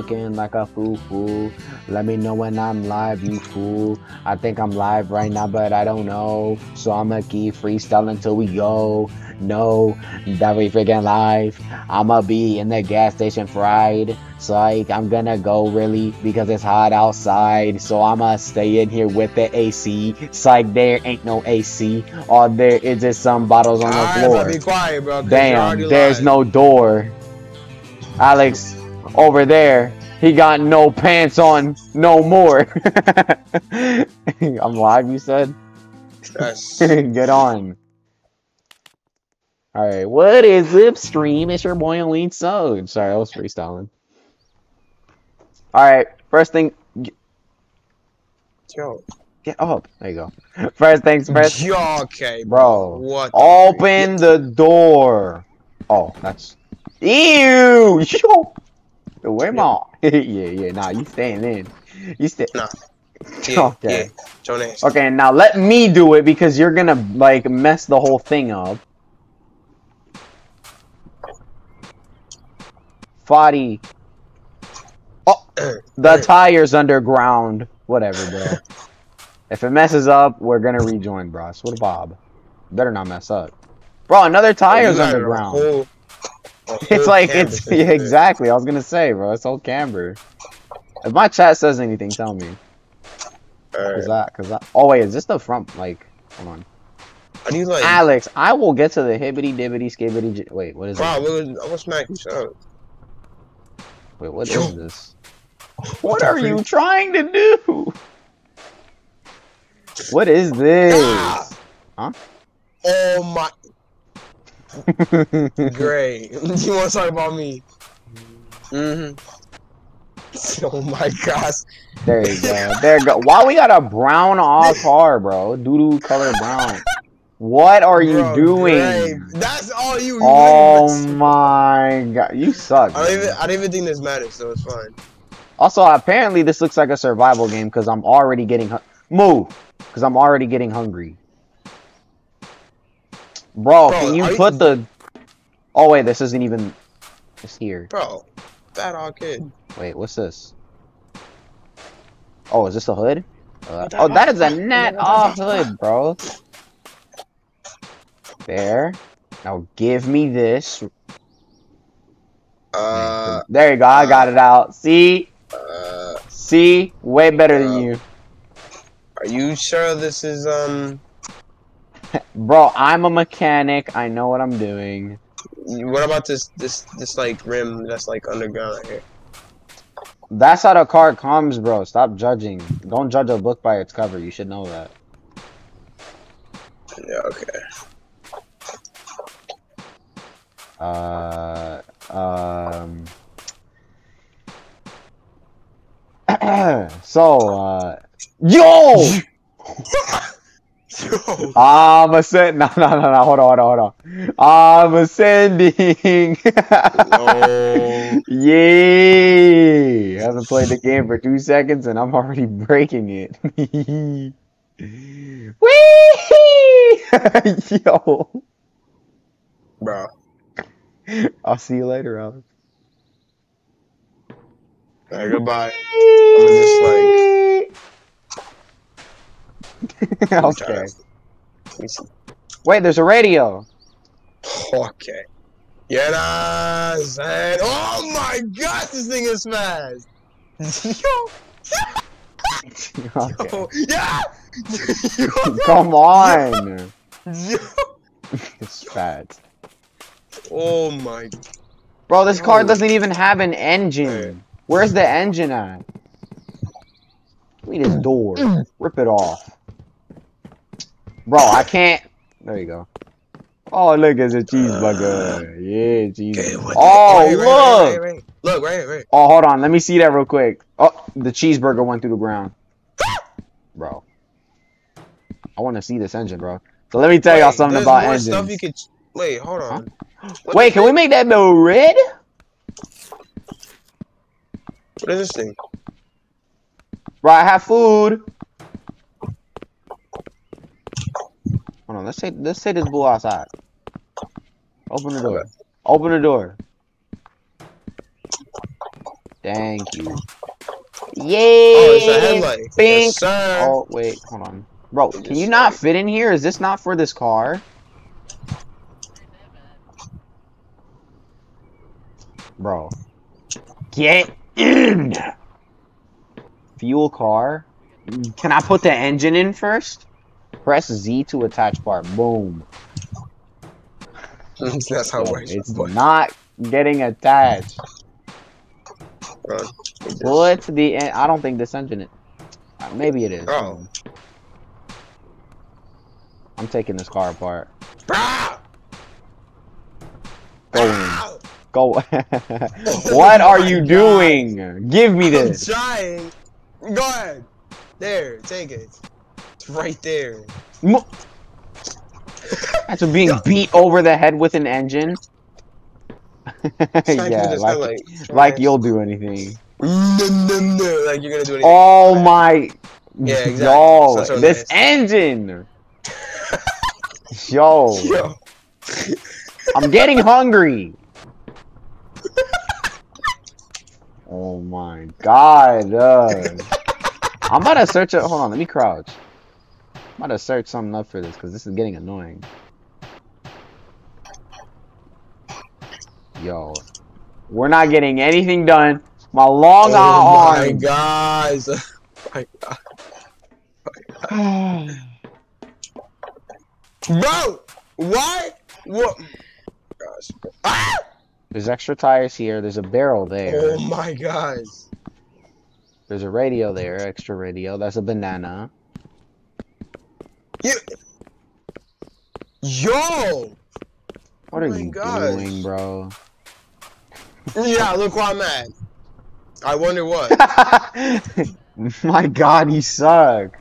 looking like a foo foo. Let me know when I'm live, you fool. I think I'm live right now, but I don't know. So I'ma keep freestyling until we go. No, that we freaking live. I'ma be in the gas station fried. So like I'm gonna go really because it's hot outside. So I'ma stay in here with the AC. It's like there ain't no AC. All there is just some bottles on the Alright, floor. quiet, bro. Damn, there's no door. Alex, over there, he got no pants on no more. I'm live, you said? Yes. Get on. Alright, what is Zipstream? It's your boy Elite SOJ. Sorry, I was freestyling. Alright, first thing, Yo. get up. There you go. First things first, Yo, okay, bro. What? the Open the door. Oh, that's. Ew! Yo! Where my. yeah, yeah, nah, you staying in. You stay. Nah. Yeah, Okay. yeah. Jonas. Okay, now let me do it because you're gonna, like, mess the whole thing up. Foddy. Oh, the tire's underground. Whatever, bro. if it messes up, we're gonna rejoin, bro. What a bob. Better not mess up. Bro, another tire's You got a underground. It's like canvas it's yeah, exactly. I was gonna say, bro. It's old camber. If my chat says anything, tell me. Alright. Cause that, cause that. Oh wait, is this the front? Like, hold on. Do you like? Alex, I will get to the hibbity dibbity skibbity. Wait, what is Bro, it? look, I'm gonna smack you. Shut up. Wait, what Yo. is this? What are you trying to do? What is this? Ah! Oh my. Great. you want to talk about me? Mm-hmm. Oh my gosh. there you go. There you go. Why we got a brown all car, bro? Doo doo color brown. What are you Bro, doing? great. That's all you. you Oh literally- my god, you suck. I don't even. I don't even think this matters, so it's fine. Also, apparently this looks like a survival game because I'm already getting hu- move because I'm already getting hungry. Bro, Bro, can you are you- put the? Oh wait, this isn't even. It's here. Bro, that all kid. Wait, what's this? Oh, is this a hood? Uh, the oh, that is a net off hood, bro. There. Now give me this. Uh, there you go. I got it out. See, uh, see, way better than Uh, you. are you sure this is um? Bro, I'm a mechanic. I know what I'm doing. What about this this this like rim that's like underground right here? That's how the car comes, bro. Stop judging. Don't judge a book by its cover. You should know that. Yeah, okay. Uh, um. so, uh, yo, Yo, I'm ascending. No, no, no, no. Hold on, hold on, hold on. I'm ascending. No. Yay! I haven't played the game for two seconds and I'm already breaking it. Whee! Yo, bro. I'll see you later, Alex. Alright, goodbye. just okay. Wait, there's a radio. Okay. Yes, and oh my gosh, this thing is fast. Yo, okay. yo, yeah. Yo, Come on. It's fat. Oh my. Bro, this car doesn't even have an engine. Where's the engine at? Give me this door. Rip it off. Bro, I can't. There you go. Oh, look, it's a cheeseburger. Uh, yeah, Okay, cheeseburger. Oh, right, look. right, right. Look, right, right. Oh, hold on. Let me see that real quick. Oh, the cheeseburger went through the ground. Bro. I want to see this engine, bro. So let me tell y'all something about engines. Stuff you could. Wait, hold on. What Wait, can we make that bill red? What is this thing? Bro, I have food. Hold on, let's say let's say this bull outside. Open the door. Open the door. Thank you. Yay! Oh, it's a headlight. Yes, sir. Oh wait, hold on, bro. Can you not fit in here? Is this not for this car? Bro, get in. Fuel car. Can I put the engine in first? Press Z to attach part. Boom. That's how it works. it's But, not getting attached. What's the? en- I don't think this engine. It. uh, Maybe it is. Oh. I'm taking this car apart. Ah! Go. Ah! Go. what Oh are you God. doing? Give me this. I'm trying. Go ahead. There, take it. It's right there. Mo- That's being Yeah. beat over the head with an engine. Smack you with yeah, this like, like you'll do anything. No, no, no. Like you're gonna do anything. Oh my. Yeah, exactly. Yo, That's what this I'm engine. Yo, Yo. I'm getting hungry. Oh my god. uh. I'm about to search it. Hold on, let me crouch. I'm to search something up for this because this is getting annoying. Yo, we're not getting anything done. My long oh my arm. guys. my God. Bro, why? What? Gosh. Ah! There's extra tires here. There's a barrel there. Oh my gosh. There's a radio there. Extra radio. That's a banana. You. Yo. What oh are Oh my you gosh. doing, bro? Yeah, look where I'm at. I wonder what. My god, you suck.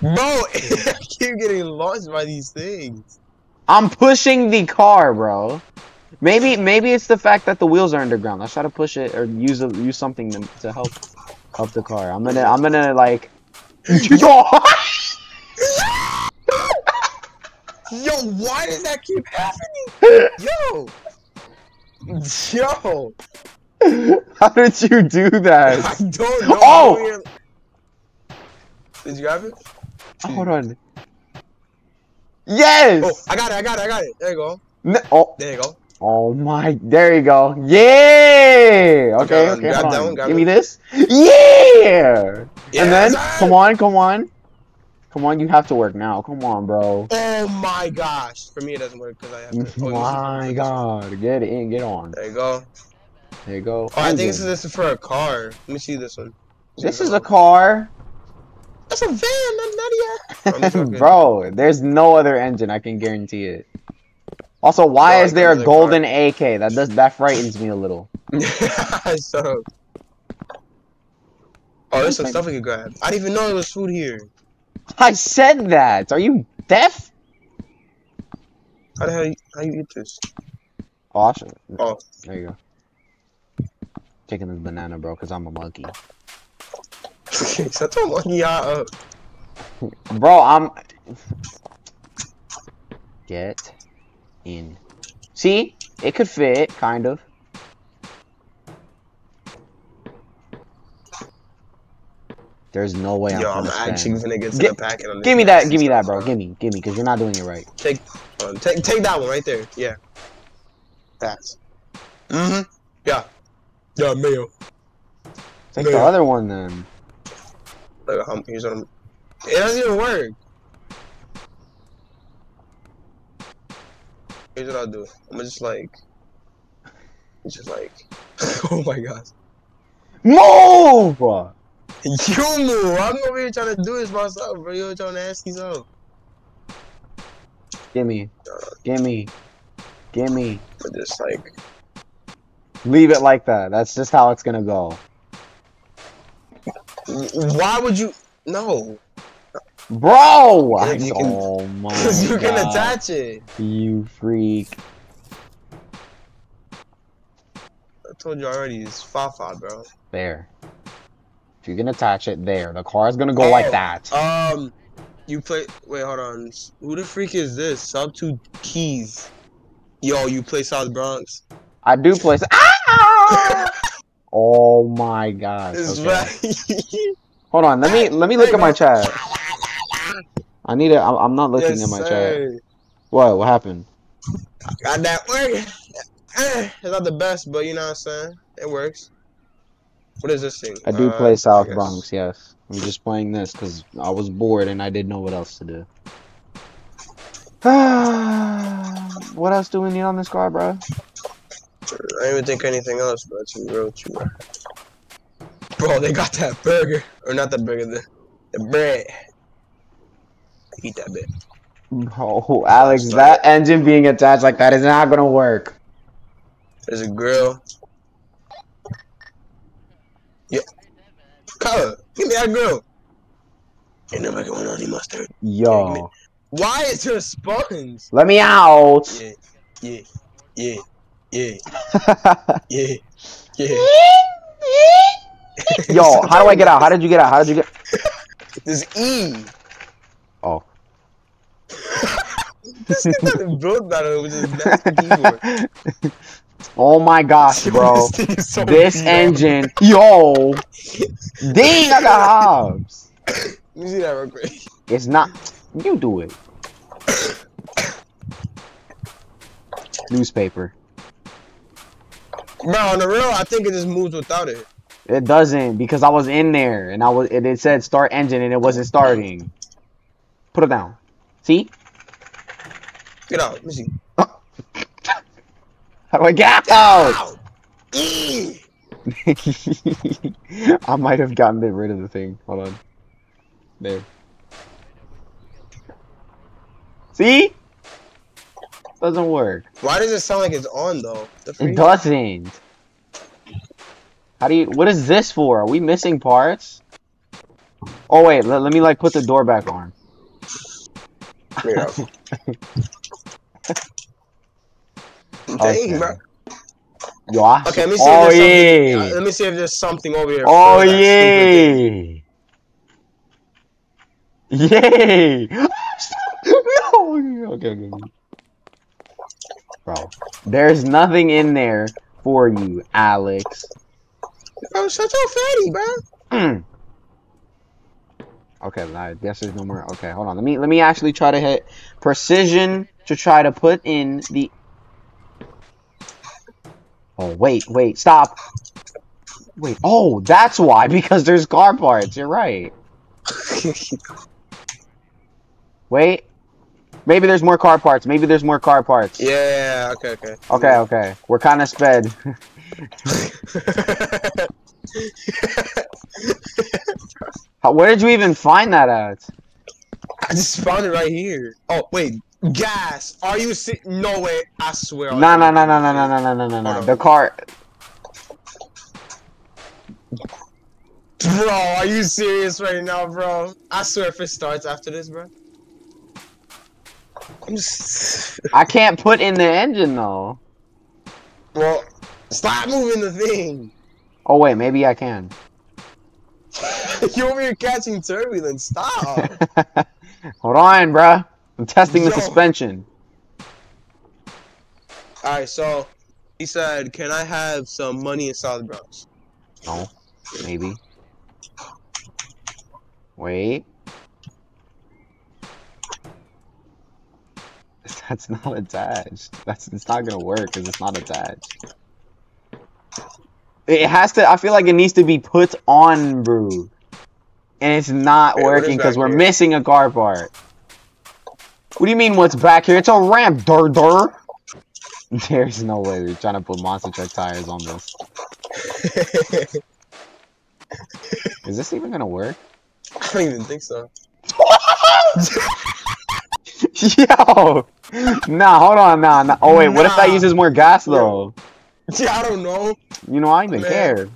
Bro, I keep getting lost by these things. I'm pushing the car, bro. Maybe maybe it's the fact that the wheels are underground. Let's try to push it or use a, use something to, to help help the car. I'm gonna I'm gonna like Yo! Why does that keep happening? Yo. Yo. How did you do that? I don't know. Oh! I'm over here- Did you grab it? Ah, hold on. Yes. Oh, I got it, I got it, I got it. There you go. N- oh, There you go. oh my! There you go. Yeah. Okay. Okay, Okay. grab hold that on. Give me this. Yeah. Yes, and then, sir. come on, come on, come on. You have to work now. Come on, bro. Oh my gosh. For me, it doesn't work because I have to. oh, my God, get in, get on. There you go. There you go. Oh, I think this is, this is for a car. Let me see this one. This is a car, That's a van, not not I'm joking. bro. There's no other engine. I can guarantee it. Also, why I is there a golden AK? That does that frightens me a little. Up. Oh, there's some stuff we could grab. I didn't even know there was food here. I said that. Are you deaf? How the hell you, how you eat this? Oh, I should- Oh, there you go. Taking this banana, bro, because I'm a monkey. okay. Shut the monkey out up. Bro, I'm. Get in. See, it could fit, kind of. There's no way I'm Yo, I'm actually gonna get to Gi- the packet on this. Give me that, give me that, bro. Give me, give me, because you're not doing it right. Take, take, take that one right there. Yeah. Pass. Mm-hmm. Yeah. Yeah, mayo. Take No, the other one then. Look, I'm. It doesn't even work. Here's what I'll do. I'm gonna just like, just like, oh my gosh. Move! You move. I'm over here trying to do this myself, bro. You're trying to ask yourself. Give me, give me, give me. But just like, Leave it like that. That's just how it's gonna go. why would you? No, Bro! I- you can- oh my because you can attach it. You freak. I told you already. It's Fafa, bro. There. You can attach it there, the car is gonna go like Oh. that. Um, you play. Wait, hold on. Who the freak is this? Sub two keys. Yo, you play South Bronx? I do play. Ah! Oh my. It's Okay. right. Hold on. Let me let me look at my chat. I need it. I'm, not looking yes, at my chat. What? What happened? I Got that work. It's not the best, but you know what I'm saying? It works. What is this thing? I do Uh, play South Bronx. Yes. I'm just playing this because I was bored and I didn't know what else to do. what else do we need on this car, bro? I don't even think anything else, but it's real. Bro, they got that burger. Or not the burger, the, the bread. Eat that bit. Oh, Alex, that engine being attached like that is not gonna work. There's a grill. Color, give me that grill. Ain't nobody going on any mustard. Yo, Why is there a sponge? let me out. Yeah, yeah, yeah, yeah, yeah, yeah. Yo, how do I get out? How did you get out? How did you get? This E. Oh. this guy doesn't build better with his nasty keyboard. Oh my gosh, bro. This so This engine, yo, dang, I got Hobbs. Let me see that real quick. It's not. You do it. Newspaper. Bro, on the real, I think it just moves without it. It doesn't because I was in there and I was. It, it said start engine and it wasn't starting. Put it down. See? Get out. Let me see. How do I get out? Ow! E! I might have gotten rid of the thing. Hold on. There. See? Doesn't work. Why does it sound like it's on though? It doesn't. How do you? What is this for? Are we missing parts? Oh wait, let, let me like put the door back on. Uh, Yeah. Dang, Okay. bro. Yo, I Okay, let me see oh if there's yeah. something. uh, let me see if there's something over here. Oh that yay! Yay! no. Okay, okay. okay. Bro, there's nothing in there for you, Alex. Bro, shut your fatty, bro. Mm. Okay, I guess there's no more. Okay, hold on. Let me let me actually try to hit precision to try to put in the. Oh wait, wait, stop. Wait. Oh, that's why because there's car parts. You're right. Wait. Maybe there's more car parts. Maybe there's more car parts. yeah, okay, okay. Okay, okay. We're kind of sped. How- Where did you even find that at? I just found it right here. Oh, wait. Gas. Are you si- No way. I swear. No, no, no, no, no, no, no, no, no, no, no. The car. Bro, are you serious right now, bro? I swear if it starts after this, bro. I'm just... I can't put in the engine though. Well, stop moving the thing. Oh wait, maybe I can. You're over here catching turbulence. Stop. Hold on, bruh. I'm testing the Yo. suspension. Alright, so he said, Can I have some money in South Bronx? No, maybe. Wait. That's not attached. That's it's not gonna work because it's not attached. It has to. I feel like it needs to be put on, bro. And it's not Wait, working because we're here? missing a car part. What do you mean? What's back here? It's a ramp, dur dur. There's no way we're trying to put monster truck tires on this. Is this even gonna work? I don't even think so. Yo! Nah, hold on, nah, nah. Oh wait, what if that uses more gas though? Yeah, I don't know. You know, I don't even Man. care.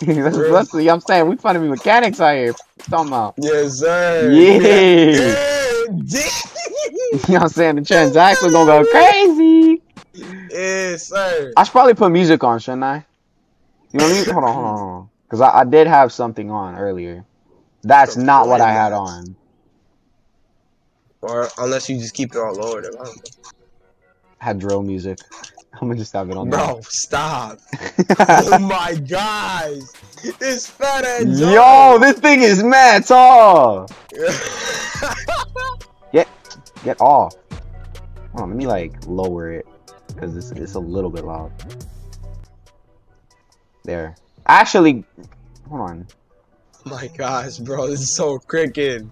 that's, that's, I'm saying, we fun to be mechanics out here. What talking about? Yes, sir. Yeah. Yeah. You know what I'm saying? The transactions gonna go crazy. yes, sir. I should probably put music on, shouldn't I? You know what I mean? Hold on, hold on, hold on. Because I, I did have something on earlier. That's So not what I had that. on. Or unless you just keep it all lowered. I don't had drill music. I'm gonna just have it on Bro, stop. oh my gosh. This fat ass Yo, this thing is mad tall. Get off. Hold on, let me like lower it because it's it's a little bit loud. There. Actually, hold on. my gosh, bro, this is so cricket.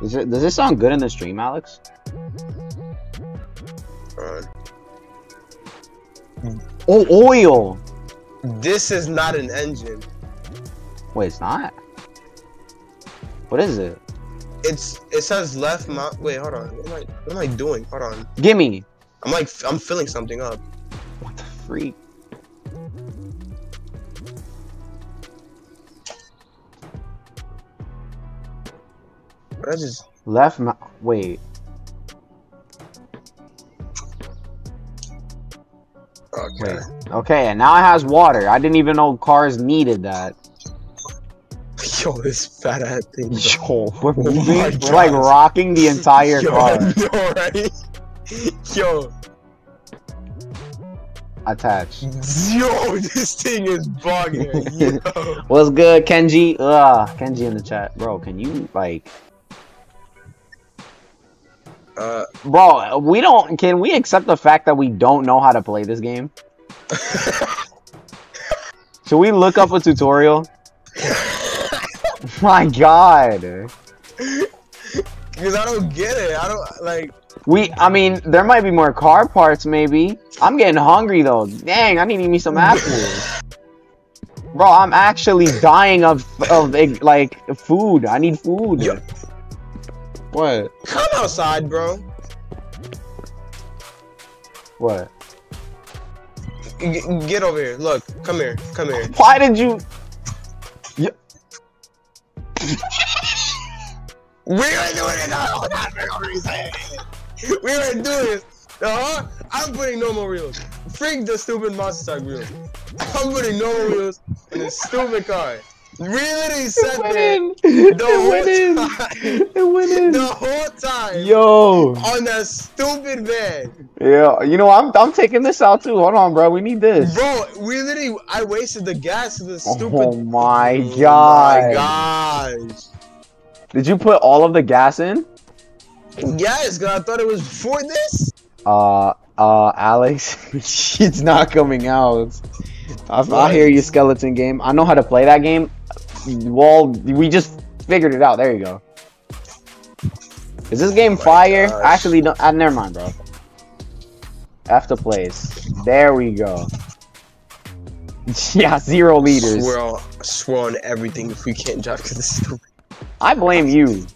Does it does this sound good in the stream, Alex? Uh, Oh, oil. This is not an engine. Wait, it's not. What is it? It's it says left mount. Wait, hold on. What am I what am I doing? Hold on. Gimme. I'm like I'm filling something up. What the freak? But I just Left ma- wait. Okay. Wait. Okay, and now it has water. I didn't even know cars needed that. Yo, this fat ass thing. Yo, we're, Oh like rocking the entire Yo, car. I right? Yo, Attached. yo, this thing is bugging. What's good, Kenji? Ugh, Kenji in the chat, bro. Can you like, Uh, bro? We don't. Can we accept the fact that we don't know how to play this game? Should we look up a tutorial? My God, Because I don't get it. I don't like. we. I mean, there might be more car parts, maybe. I'm getting hungry though. Dang, I need to eat me some apples. Bro, I'm actually dying of of like food. I need food. Yo. What? Come outside, bro. What? G- get over here. Look, come here. Come here. Why did you? We were doing it the whole time for no reason. We were doing this. Uh-huh. I'm putting normal wheels. Freak the stupid monster truck wheels. I'm putting normal wheels in this stupid car. Sat there It the went in. whole time. It went in. The whole time. Yo. On that stupid bed. Yeah. You know, I'm I'm taking this out too. Hold on, bro. We need this. Bro, we literally, I wasted the gas to the stupid. Oh my god. Oh my gosh. Did you put all of the gas in? Yes, because I thought it was for this. Uh, uh, Alex, it's not coming out. I, I hear you, skeleton game. I know how to play that game. Well, we just figured it out. There you go. Is this game Oh fire? gosh. Actually, no. Uh, never mind, bro. F the place. There we go. yeah, zero liters. Swear on, swear on everything if we can't drive to the stupid. I blame you.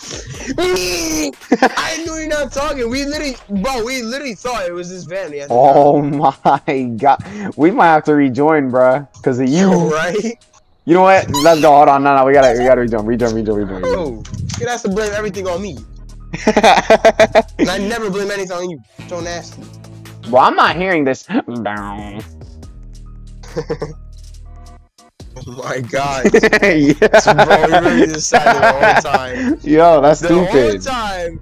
I knew you're not talking. We literally, bro, we literally thought it was this van. We had to Oh my god. We might have to rejoin, bruh. Cause of you. right? You know what? Let's go. Hold on. No, no. We gotta, we gotta. Rejoin, rejoin, rejoin. rejoin. Bro, you has to blame everything on me. And I never blame anything on you. So nasty. well, I'm not hearing this. Oh my god. Bro, we yeah. really decided the whole time. Yo, that's The whole stupid. time.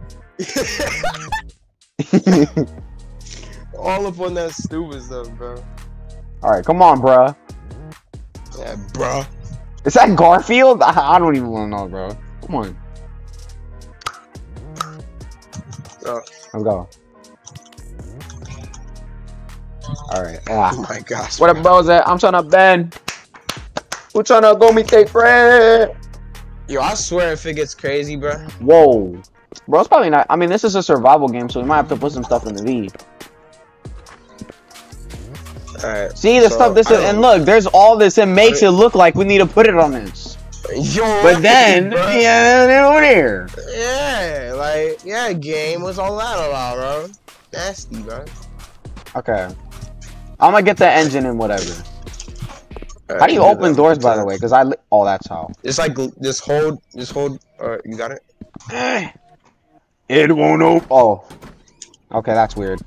All up on that stupid stuff, bro. All right, come on, bruh. Yeah, bro. Is that Garfield? I, I don't even want to know, bro. Come on. Oh. Let's go. All right. Ah. Oh my gosh. What up, bros? At? I'm trying to bend. We're trying to go meet their friend. Yo, I swear if it gets crazy, bro. Whoa. Bro, it's probably not. I mean, this is a survival game, so we might have to put some stuff in the V. Alright. See the So, stuff this is, and look, there's all this. It makes it look like we need to put it on this. Yo, But then, bro. yeah, over there. Yeah, like, yeah, game. What's all that about, bro? Nasty, bro. Okay. I'm gonna get the engine and whatever. How do you open doors, by the way? Because I. Li- oh, that's how. It's like, just hold, just hold. Uh, you got it? It won't open. Oh. Okay, that's weird.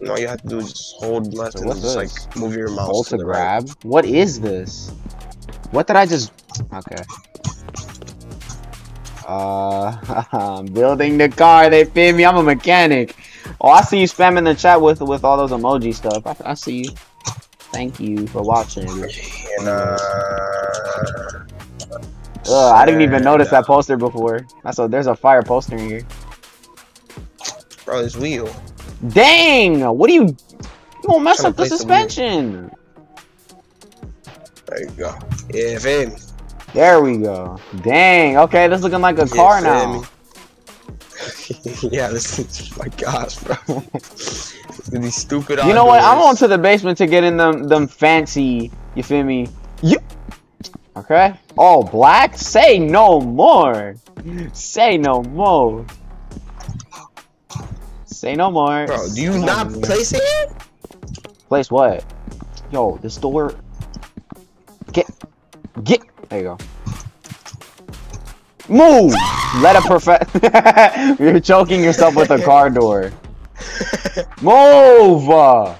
No, you have to do is just hold left So and just this? like move your mouse Hold to to the right. grab. What is this? What did I just? Okay. Uh, I'm building the car. They feel me. I'm a mechanic. Oh, I see you spamming the chat with with all those emoji stuff. I, I see you. Thank you for watching. And, uh, Ugh, I didn't even notice that poster before. That's a there's a fire poster in here. Bro, this wheel. Dang! What do you? You won't mess up the place the wheel. suspension. There you go. Yeah, fam. There we go. Dang. Okay, this looking like a Yeah, car feel now. yeah, this is my gosh, bro. These stupid. You know what? I'm outdoors. going to the basement to get in them them fancy. You feel me? You. Okay. Oh, black. Say no more. Say no more. Say no more. Bro, do you Say no not more. place it? Place what? Yo, this door. Get. Get. There you go. Move! Let a perfect. You're choking yourself with a car door. Move! Oh,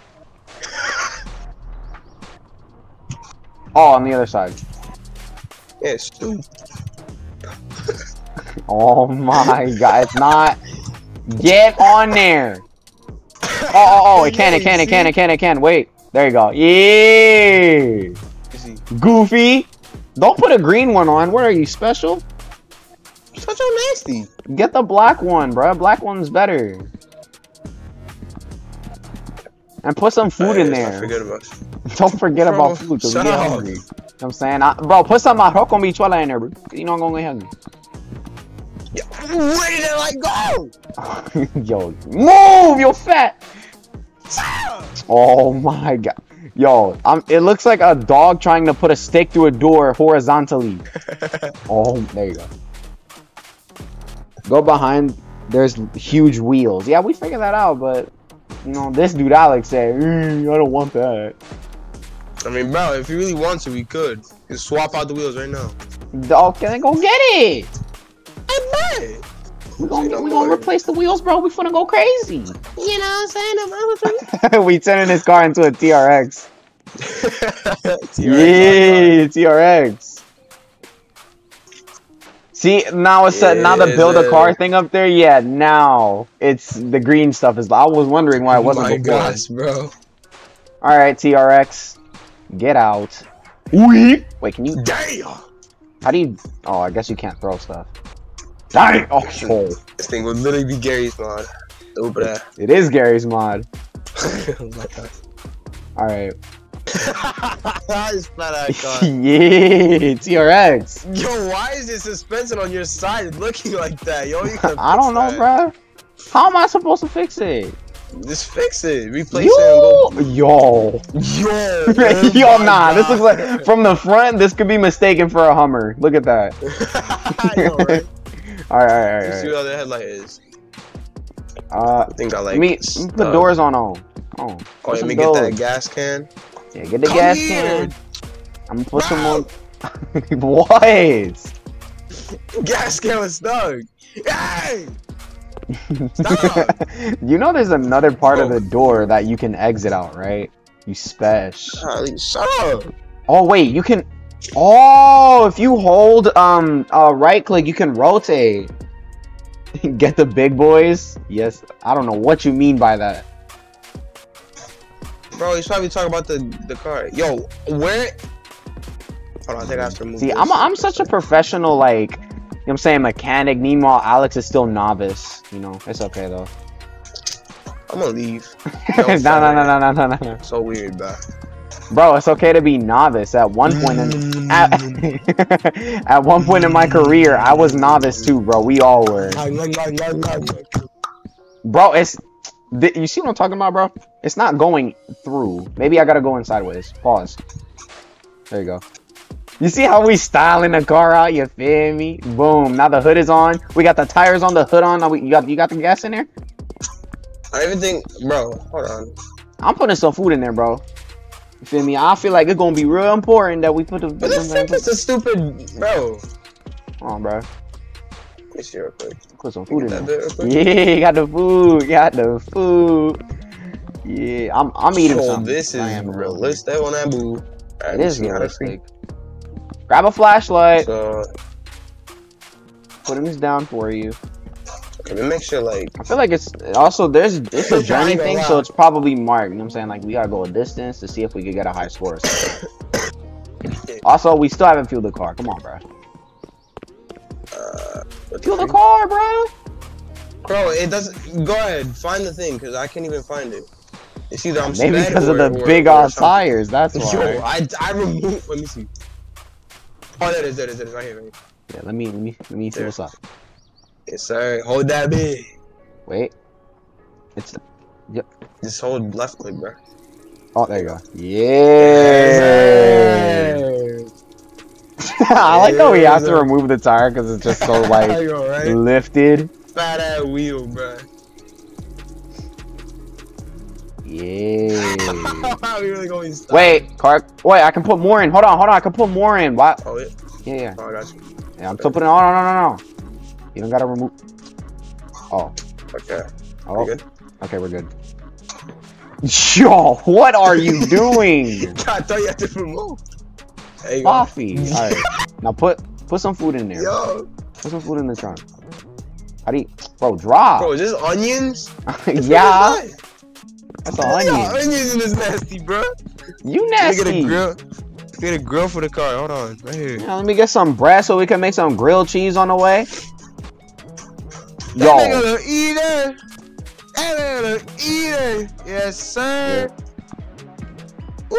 on the other side. Yeah, stupid. Oh my god, it's not. Get on there. Oh, oh, oh, it can, it can, it can, it can, it can. Wait, there you go. Yeah. Goofy. Don't put a green one on. What are you, special? Such a nasty. Get the black one, bro. Black one's better. And put some food in Hey, let's not there. Forget about it. Don't forget Bro, about food, because we shut get up. hungry. You know what I'm saying? I, bro, put some arroz con bichuela in there, bro. 'cause You know I'm gonna get hungry. Where did it like go? Yo, move, you fat. Oh my god. Yo, I'm, it looks like a dog trying to put a stick through a door horizontally. Oh, there you go. Go behind. There's huge wheels. Yeah, we figured that out, but you know, this dude Alex said, "Mm, I don't want that. I mean, bro, if you really want to, we could. Just swap out the wheels right now. Okay, then go get it. I bet. We gonna, we gonna replace the wheels, bro. We finna go crazy. You know what I'm saying? we turning this car into a TRX. Yeah. Yeah, TRX. See, now it's set. Now the build a the- car thing up there. Yeah, now it's the green stuff is. I was wondering why it wasn't Oh my before. gosh, bro. All right, TRX, get out. Wait, can you? Damn. How do you? Oh, I guess you can't throw stuff. Dang! Oh, oh, This thing would literally be Garry's Mod. Stupid ass. it is Garry's Mod. oh my god. All right. It's flat out yeah, TRX. Yo, why is this suspension on your side looking like that? Yo, you I don't know, that. bro. How am I supposed to fix it? Just fix it. Replace it and Yo, yo. go. Yo. oh Yo, nah, this looks like from the front. This could be mistaken for a Hummer. Look at that. Yo, right? All right, all right, You see how the headlight is? Uh, I think I like. me put doors on on. Oh, Oh, let some me get that gas can. Yeah, get the Come gas here. can. I'm gonna put some Bro. more. what? Gas can was stuck. Hey! Stop. you know, there's another part of Oh. the door that you can exit out, right? You special. Charlie, shut up. Oh wait, you can. Oh, if you hold um uh right click, you can rotate. Get the big boys. Yes, I don't know what you mean by that. Bro, he's probably talking about the the car. Yo, where? Hold on, I think I have to move. See. I'm a, I'm such a professional like, you know what I'm saying mechanic. Meanwhile, Alex is still novice. You know, it's okay though. I'm gonna leave. no, no, no, no, no, no, no, no. So weird, bro. Bro, it's okay to be novice. At one point in at, at one point in my career, I was novice too, bro. We all were. Bro, it's you see what I'm talking about, bro? It's not going through. Maybe I gotta go in sideways. Pause. There you go. You see how we styling the car out? You feel me? Boom. Now the hood is on. We got the tires on, the hood on. Now we, you got you got the gas in there. I even think, bro. Hold on. I'm putting some food in there, bro. You feel me? I feel like it's gonna be real important that we put the. What the fuck is stupid, bro? Come on, bro. Me see real quick. Put some food in there. Yeah, got the food. Got the food. Yeah, I'm I'm eating So something. this is realistic on that move. It is realistic. Grab a flashlight. So Putting this down for you. Let me make sure like I feel like it's also there's it's a journey thing, so it's probably marked. You know what I'm saying? Like we gotta go a distance to see if we could get a high score. also, we still haven't fueled the car. Come on, bro. uh Fuel the car, bro. Bro, it doesn't go ahead, find the thing, cause I can't even find it. It's either I'm Maybe because of the or- big or ass tires. That's Yo, why. I I removed let me see. Oh it is, there it is, it is, right here, right here. Yeah, let me let me let me see There. what's up. Yes sir. Hold that big. Wait. It's the... Yep. Just hold left click, bro. oh there you go. Yeah. I like how we have to remove the tire because it's just so like Yo, right? lifted. Fat ass wheel, bro. Yeah. we really going. Wait, car. Wait, I can put more in. Hold on, hold on. I can put more in. What? Oh, yeah. Yeah, yeah. Oh, I got you. yeah I'm still putting. Oh no, no, no, no. You don't gotta remove. Oh, Okay. oh. Good? Okay, we're good. Yo, what are you doing? I thought you had to remove. There. Coffee. All right. Now put put some food in there. Yo, Put some food in the trunk. How do you, bro? Drop. bro, is this onions? yeah, that's an Oh, yeah, onions in this nasty, bro. You Let me get a nasty. grill. Get a grill for the car. Hold on, right here. Yeah, let me get some bread so we can make some grilled cheese on the way. That Yo, nigga the eater. That nigga the eater. Yes, sir. Woo!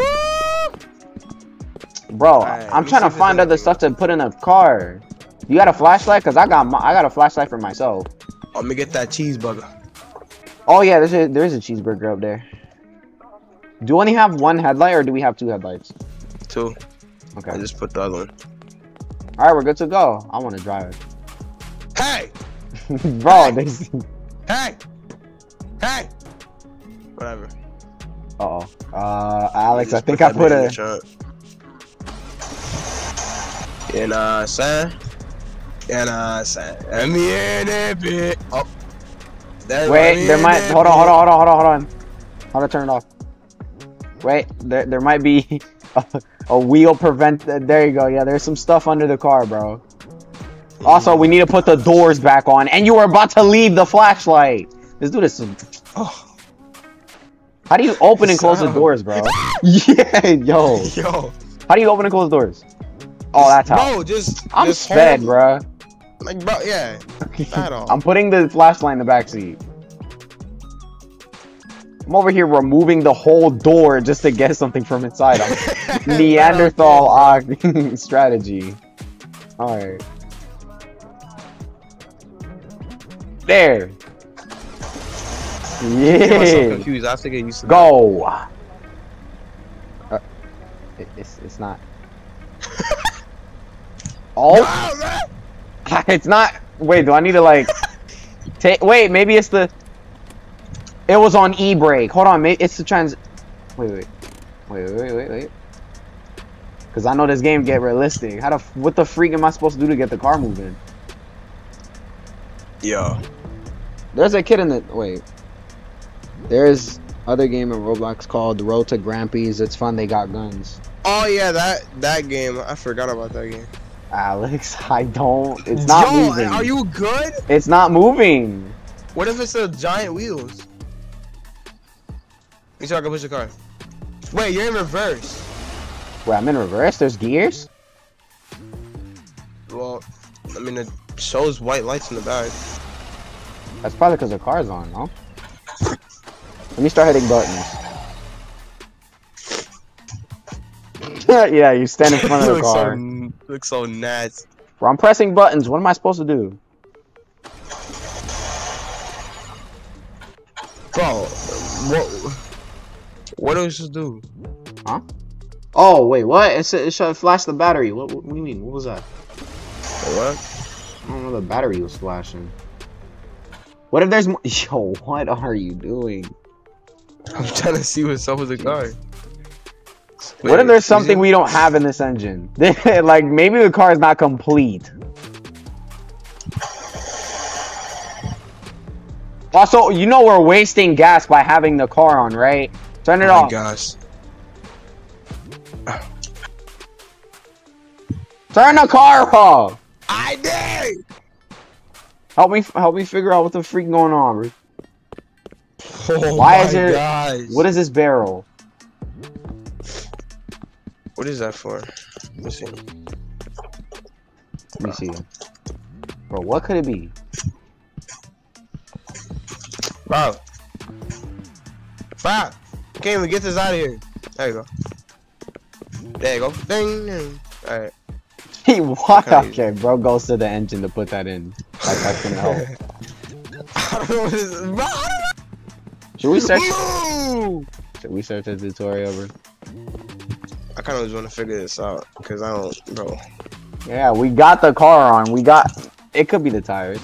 bro, Alright, I'm trying to find other stuff to put in the car. You got a flashlight? Cause I got my, I got a flashlight for myself. Oh, let me get that cheeseburger. Oh yeah, there's a there's a cheeseburger up there. Do we only have one headlight or do we have two headlights? Two. Okay. I just put the other one. All right, we're good to go. I want to drive. Hey! bro, this. Hey! Hey! Whatever. Uh oh. Uh, Alex, I think I put a. the trunk. And uh, son. And uh, son. Let me in that bit. Oh. That- let Wait, there might. Hold on, hold on, hold on, hold on, hold on. How to turn it off? Wait, there, there might be a, a wheel prevent. There you go. Yeah, there's some stuff under the car, bro. Also, we need to put the doors back on, and you were about to leave the flashlight. Let's do this. Oh, How do you open and close the doors, bro? yeah, yo. yo. How do you open and close doors? Oh, that's how. Bro, just. I'm just sped, bro. Like, bro, yeah. I'm putting the flashlight in the back seat. I'm over here removing the whole door just to get something from inside. Neanderthal uh, strategy. Alright. There. Yeah. I'm so confused. I have to get used to Go. Uh, it- it's, it's not. oh. Man. It's not. Wait, do I need to like? Take. Wait, maybe it's the. It was on e brake. Hold on, maybe it's the trans. Wait, wait, wait, wait, wait, wait. Cause I know this game get realistic. How the? What the freak am I supposed to do to get the car moving? Yo. There's a kid in the. Wait. There's other game in Roblox called The Road to Gramby's. It's fun. They got guns. Oh, yeah, that that game. I forgot about that game. Alex, I don't. It's not Yo, moving. are you good? It's not moving. What if it's the giant wheels? You so I can push the car. Wait, you're in reverse. Wait, I'm in reverse. There's gears. Well, I mean, it shows white lights in the back. That's probably because the car's on, no? Let me start hitting buttons. yeah, you stand in front of the looks car. So, looks so nuts. Bro, I'm pressing buttons. What am I supposed to do? Bro, what? What do we supposed to do? Oh, wait, what? It, said, it should flash the battery. What, what, what do you mean? What was that? What? I don't know. The battery was flashing. What if there's more? Yo, what are you doing? I'm trying to see what's up with the car. what if there's something we don't have in this engine? like, maybe the car is not complete. Also, you know we're wasting gas by having the car on, right? Turn it Oh my off. gosh. Turn the car off. I did. Help me, help me figure out what the freak going on, bro. Oh Why is it- gosh. What is this barrel? What is that for? Let me see. Let me see. Bro, what could it be? Bro. Bro. Can't even get this out of here. There you go. There you go. Ding, ding. Alright. He what? Okay. Okay, bro goes to the engine to put that in. Like that's gonna help. I don't know what this is. Bro, I Should we search? don't know. Move! Should we search the tutorial, bro? I kind of just want to figure this out because I don't, bro. Yeah, we got the car on. We got. It could be the tires.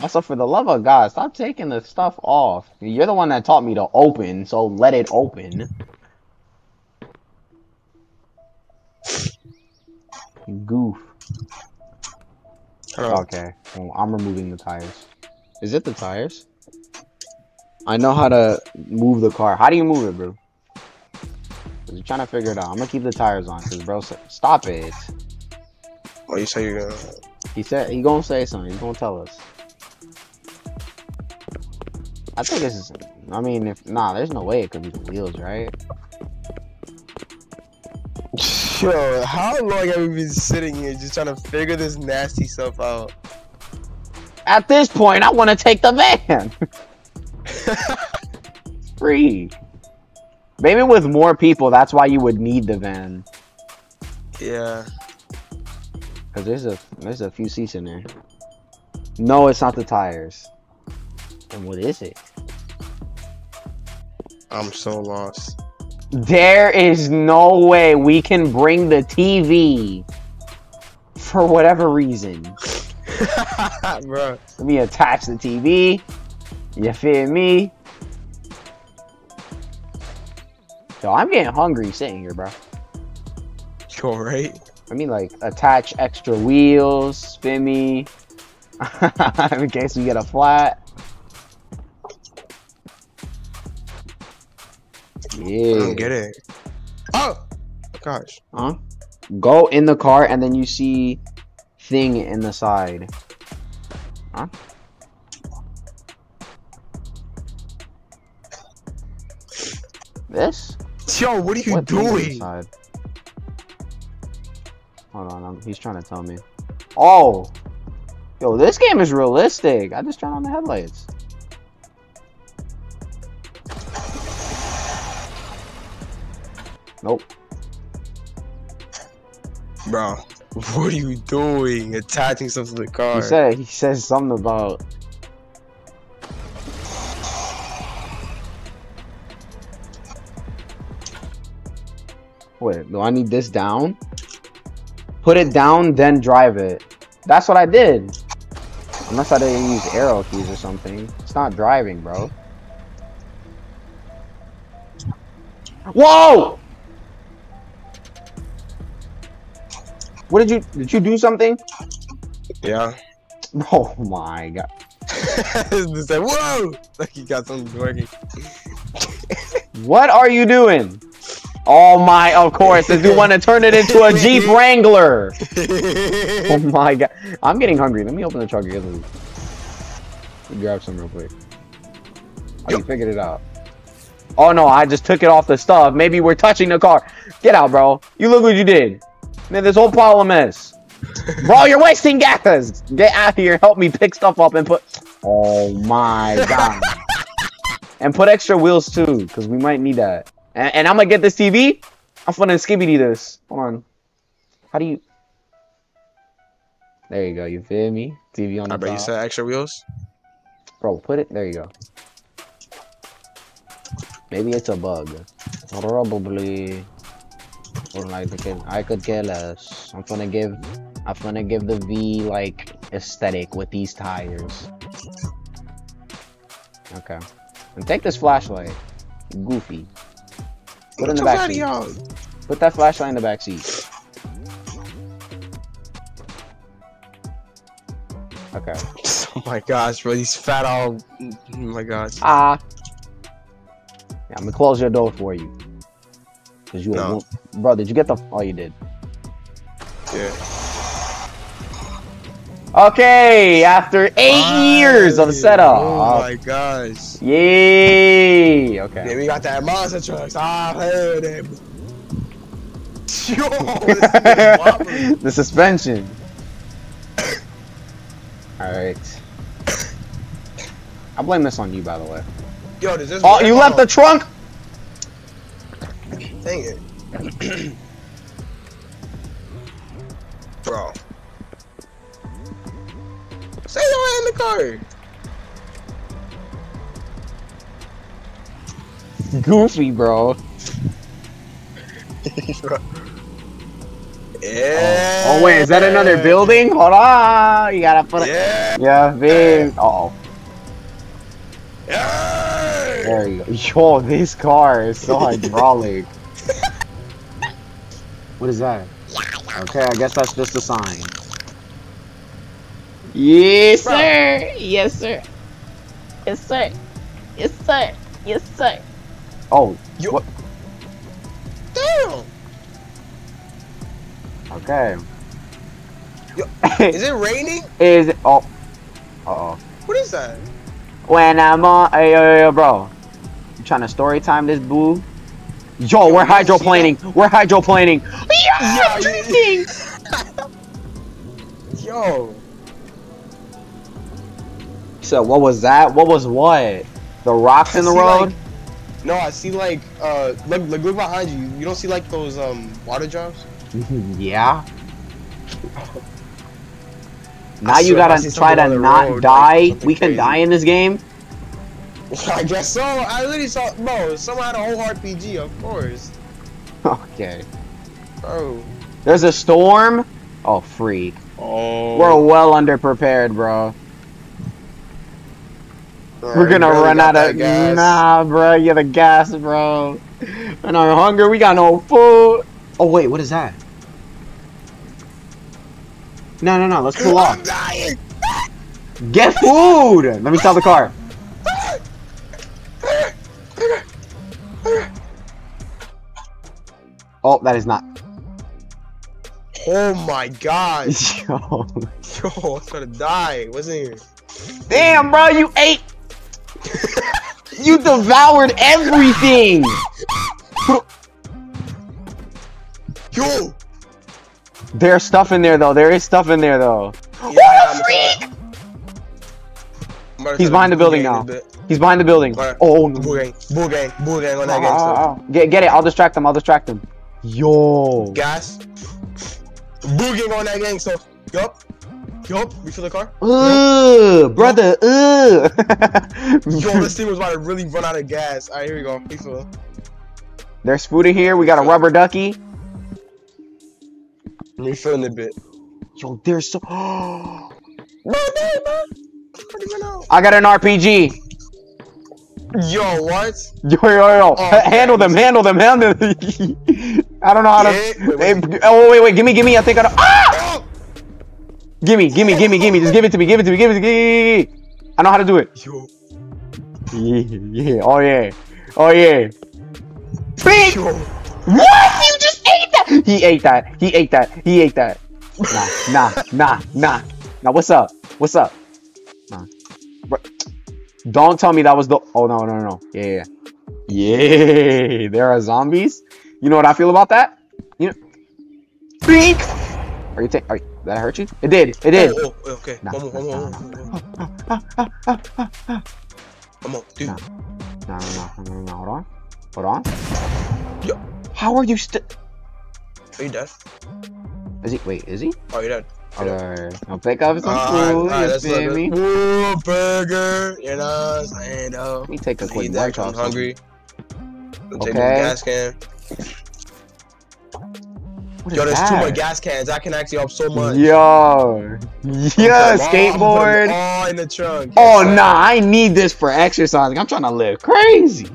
Also, for the love of God, stop taking the stuff off. You're the one that taught me to open, so let it open. Goof. I. Okay, well, I'm removing the tires. Is it the tires? I know how to move the car. How do you move it, bro? 'Cause you're trying to figure it out. I'm gonna keep the tires on, cause bro, stop it. Oh, you say you're gonna. He said he gonna say something. He's gonna tell us. I think this is. I mean, if nah, there's no way it could be the wheels, right? Yo, how long have we been sitting here just trying to figure this nasty stuff out? At this point, I want to take the van. Free. Maybe with more people, that's why you would need the van. yeah. Cause there's a there's a few seats in there. No, it's not the tires. And what is it? I'm so lost. There is no way we can bring the TV for whatever reason. bro. Let me attach the TV. You feel me? Yo, I'm getting hungry sitting here, bro. Yo, right? I mean, like, attach extra wheels, spin me, in case we get a flat. Yeah. I don't get it. Oh! Gosh. Huh? Go in the car and then you see thing in the side. Huh? This? Yo, what are you What thing in the doing? Hold on, I'm, he's trying to tell me. Oh! Yo, this game is realistic. I just turned on the headlights. Nope. Bro, what are you doing? Attaching stuff to the car. He said he says something about Wait, do I need this down? Put it down, then drive it. That's what I did. Unless I didn't use arrow keys or something. It's not driving, bro. Whoa! What did you did you do something? yeah. Oh my god. it's like, whoa! Like you got something working. What are you doing? Oh my, of course, if you want to turn it into a Jeep Wrangler. Oh my god. I'm getting hungry. Let me open the truck me grab some real quick. Oh, you figured it out. Oh no, I just took it off the stuff. Maybe we're touching the car. Get out, bro. You look what you did. Man, this whole problem is. Bro, you're wasting gas. Get out of here. Help me pick stuff up and put. Oh my god. and put extra wheels too, because we might need that. And, and I'm gonna get this TV. I'm gonna skibidi this. Hold on. How do you? There you go. You feel me? TV on the I bet you said extra wheels. Bro, put it. There you go. Maybe it's a bug. Probably. Or like. I could care less. I'm gonna give. I'm gonna give the V like aesthetic with these tires. Okay. And take this flashlight. Goofy. Put it in the back seat. y'all. Put that flashlight in the back seat. Okay. Oh my gosh, bro, these fat all. Oh my gosh. Ah. Yeah, I'm gonna close your door for you. Cause you, No. a, bro. Did you get the? Oh, you did. Yeah. Okay, after eight years of setup. Oh my gosh. Yay! Yeah, Okay. we got that monster trucks. Ah, hell that. Yo, this the suspension. Alright. I blame this on you, by the way. Yo, does this Oh, you left the trunk? Dang it. Bro. Say your in the car. Goofy, bro. Yeah. Oh, wait, is that another building? Hold on. You gotta put it. Yeah. Yeah, big. Uh oh. Yeah. There you go. Yo, this car is so hydraulic. What is that? Okay, I guess that's just a sign. Yes, Bro. sir. Yes, sir. Yes, sir. Yes, sir. Yes, sir. Oh, Yo- what? Damn. Okay. Yo, Is it raining? is it? Oh. Uh oh. What is that? When I'm on, hey, yo, yo, yo, bro. You trying to story time this boo? Yo, we're hydroplaning. We're hydroplaning. Yeah, Yeah, you- drifting. Yo. So what was that? What was what? The rocks in the road? like- No, I see like uh look look look behind you. You don't see like those um water drops? yeah. Now I you gotta try to not die. we can crazy. die in this game. I guess so. I literally saw bro, someone had a whole RPG, of course. Okay. Bro. There's a storm. Oh freak. Oh We're well underprepared, bro. We're gonna run out of gas. nah, bro. You're the gas, bro. And our hunger, we got no food. Oh wait, what is that? No, no, no. Let's pull I'm off. dying. Get food. Let me stop the car. Oh, that is not. Oh my god. Yo. Yo, I'm gonna die. Wasn't here. Damn, bro, you ate. you devoured everything. Yo! There's stuff in there though. There is stuff in there though. Yeah, what a freak! I'm about to He's behind the building now. He's behind the building. Oh no. Boo gang, boo gang, boo gang on that gang stuff. ah. Get get it. I'll distract him. I'll distract him. Yo. Gas. Boo gang on that gang stuff. Yup. Yup. Refill the car. Ugh, brother. Ugh. Yo, this team was about to really run out of gas. Alright, here we go. Refill. There's food in here. We got a rubber ducky. Refilling a bit. Yo, there's so. No, no, no. What do you know? I got an RPG. Yo, what? Yo, yo, yo. Oh, handle okay. them, handle them, handle them. I don't know how to. Yeah, wait, Hey, wait. oh, wait, wait. Give me, give me. I think I know. Ah! Oh! Gimme, gimme, gimme, gimme. Just give it to me, give it to me, give it to me. I know how to do it. Yo. Yeah, yeah. Oh, yeah. Oh, yeah. Big! Yo. What? You just ate that? He ate that. He ate that. He ate that. Nah, nah, nah, nah. Now, what's up? What's up? Nah. Bro- Don't tell me that was the. Oh, no, no, no. Yeah, yeah. Yeah. There are zombies. You know what I feel about that? You know. Big! Are you taking. Did that hurt you? It did. It did. Oh, oh, okay. Nah, one more, one more, nah, one more, nah, one more. One more, dude. Nah. No, no, no, no, no. Hold on. Hold on. Yo. How are you still. Are you dead? Is he? Wait, is he? Oh, you're dead. Okay. I'll pick up some Alright, food. alright, you let's feel me? Ooh, burger. You know what I'm saying, though? Let me take a quick Eat bite I'm off. hungry. I'll Take Okay. gas can. What is Yo, there's that? two more gas cans. I can actually up so much. Yo. Yeah, I'm skateboard. All in the trunk. Oh, Yes, sir. nah. I need this for exercising. I'm trying to live crazy.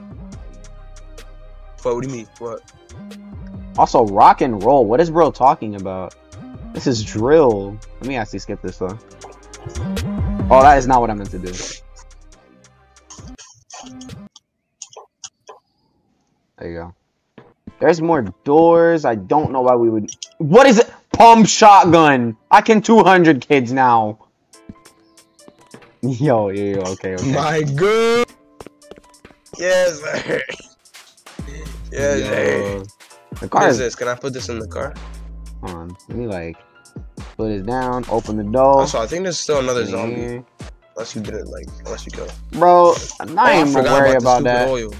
What, what do you mean? What? Also, rock and roll. What is bro talking about? This is drill. Let me actually skip this though. Oh, that is not what I meant to do. There you go. There's more doors. I don't know why we would. What is it? pump shotgun. I can 200 kids now. Yo, yo, yo, okay, okay. My good. Yes, sir. Yes, sir. The car is is. this? Can I put this in the car? Hold on. Let me like put it down. Open the door. Also, I think there's still another zombie. Unless you did it, like, unless you kill. Bro, I'm not Oh, even forgot worry the about that. Oil.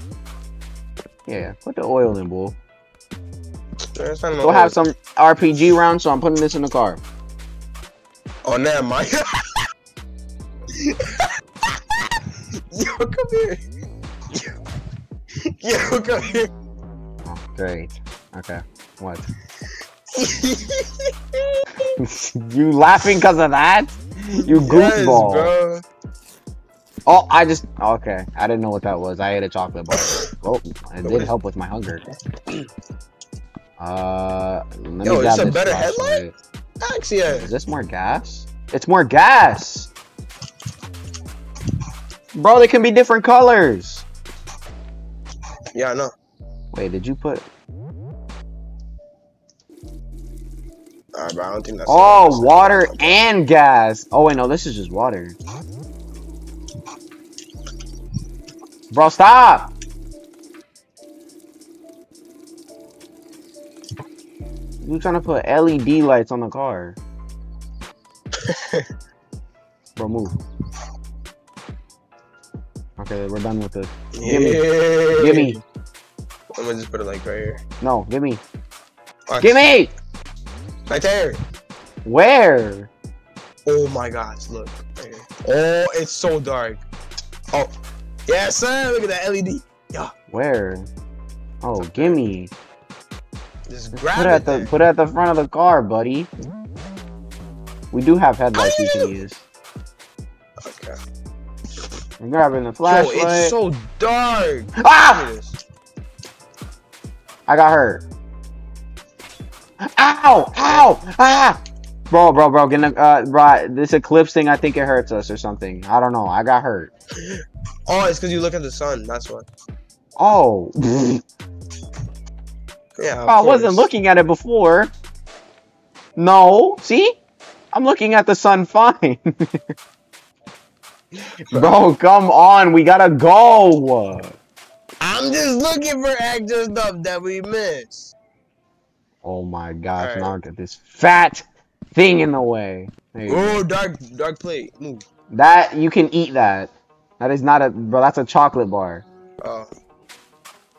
Yeah, put the oil in, bull. No have some RPG rounds, so I'm putting this in the car. Oh, never mind. Yo, come here. Yo, come here. Oh, great. Okay. What? you laughing because of that? You Yes, goofball. bro. oh, I just okay. I didn't know what that was. I ate a chocolate bar. Oh, it did help with my hunger. Uh, let me Yo, grab it's a this better flashlight. Actually, yeah. Is this more gas? It's more gas. Bro, they can be different colors. Yeah, I know. Wait, did you put? Bro. I don't think that's. Oh, that's- water and gas. Oh wait, no, this is just water. Bro, stop! You trying to put LED lights on the car? Bro, move. Okay, we're done with this. Gimme. Yeah. Gimme. I'm gonna just put it like right here. No, give me. Watch. Give me! Right there. Where? Oh my gosh, look. Right. Oh, it's so dark. Oh, yes, sir. Look at that LED. Yeah. Where? Oh, gimme. Just grab put it at the there. put it at the front of the car, buddy. We do have headlights we can use. Okay. I'm grabbing the Yo, flashlight. it's so dark. ah! Look at this. I got hurt. Ow! Ow! Ah! Bro, bro, bro, getting uh, bro, this eclipse thing, I think it hurts us or something. I don't know. I got hurt. Oh, it's because you look at the sun. That's why. Oh, Yeah. I wasn't looking at it before. No, see? I'm looking at the sun fine. bro, come on. We gotta go. I'm just looking for extra stuff that we missed. Oh my gosh, Alright. now I got this fat thing in the way. There you go. Oh, dark, dark plate. Move. That, you can eat that. That is not a, bro, that's a chocolate bar. Oh.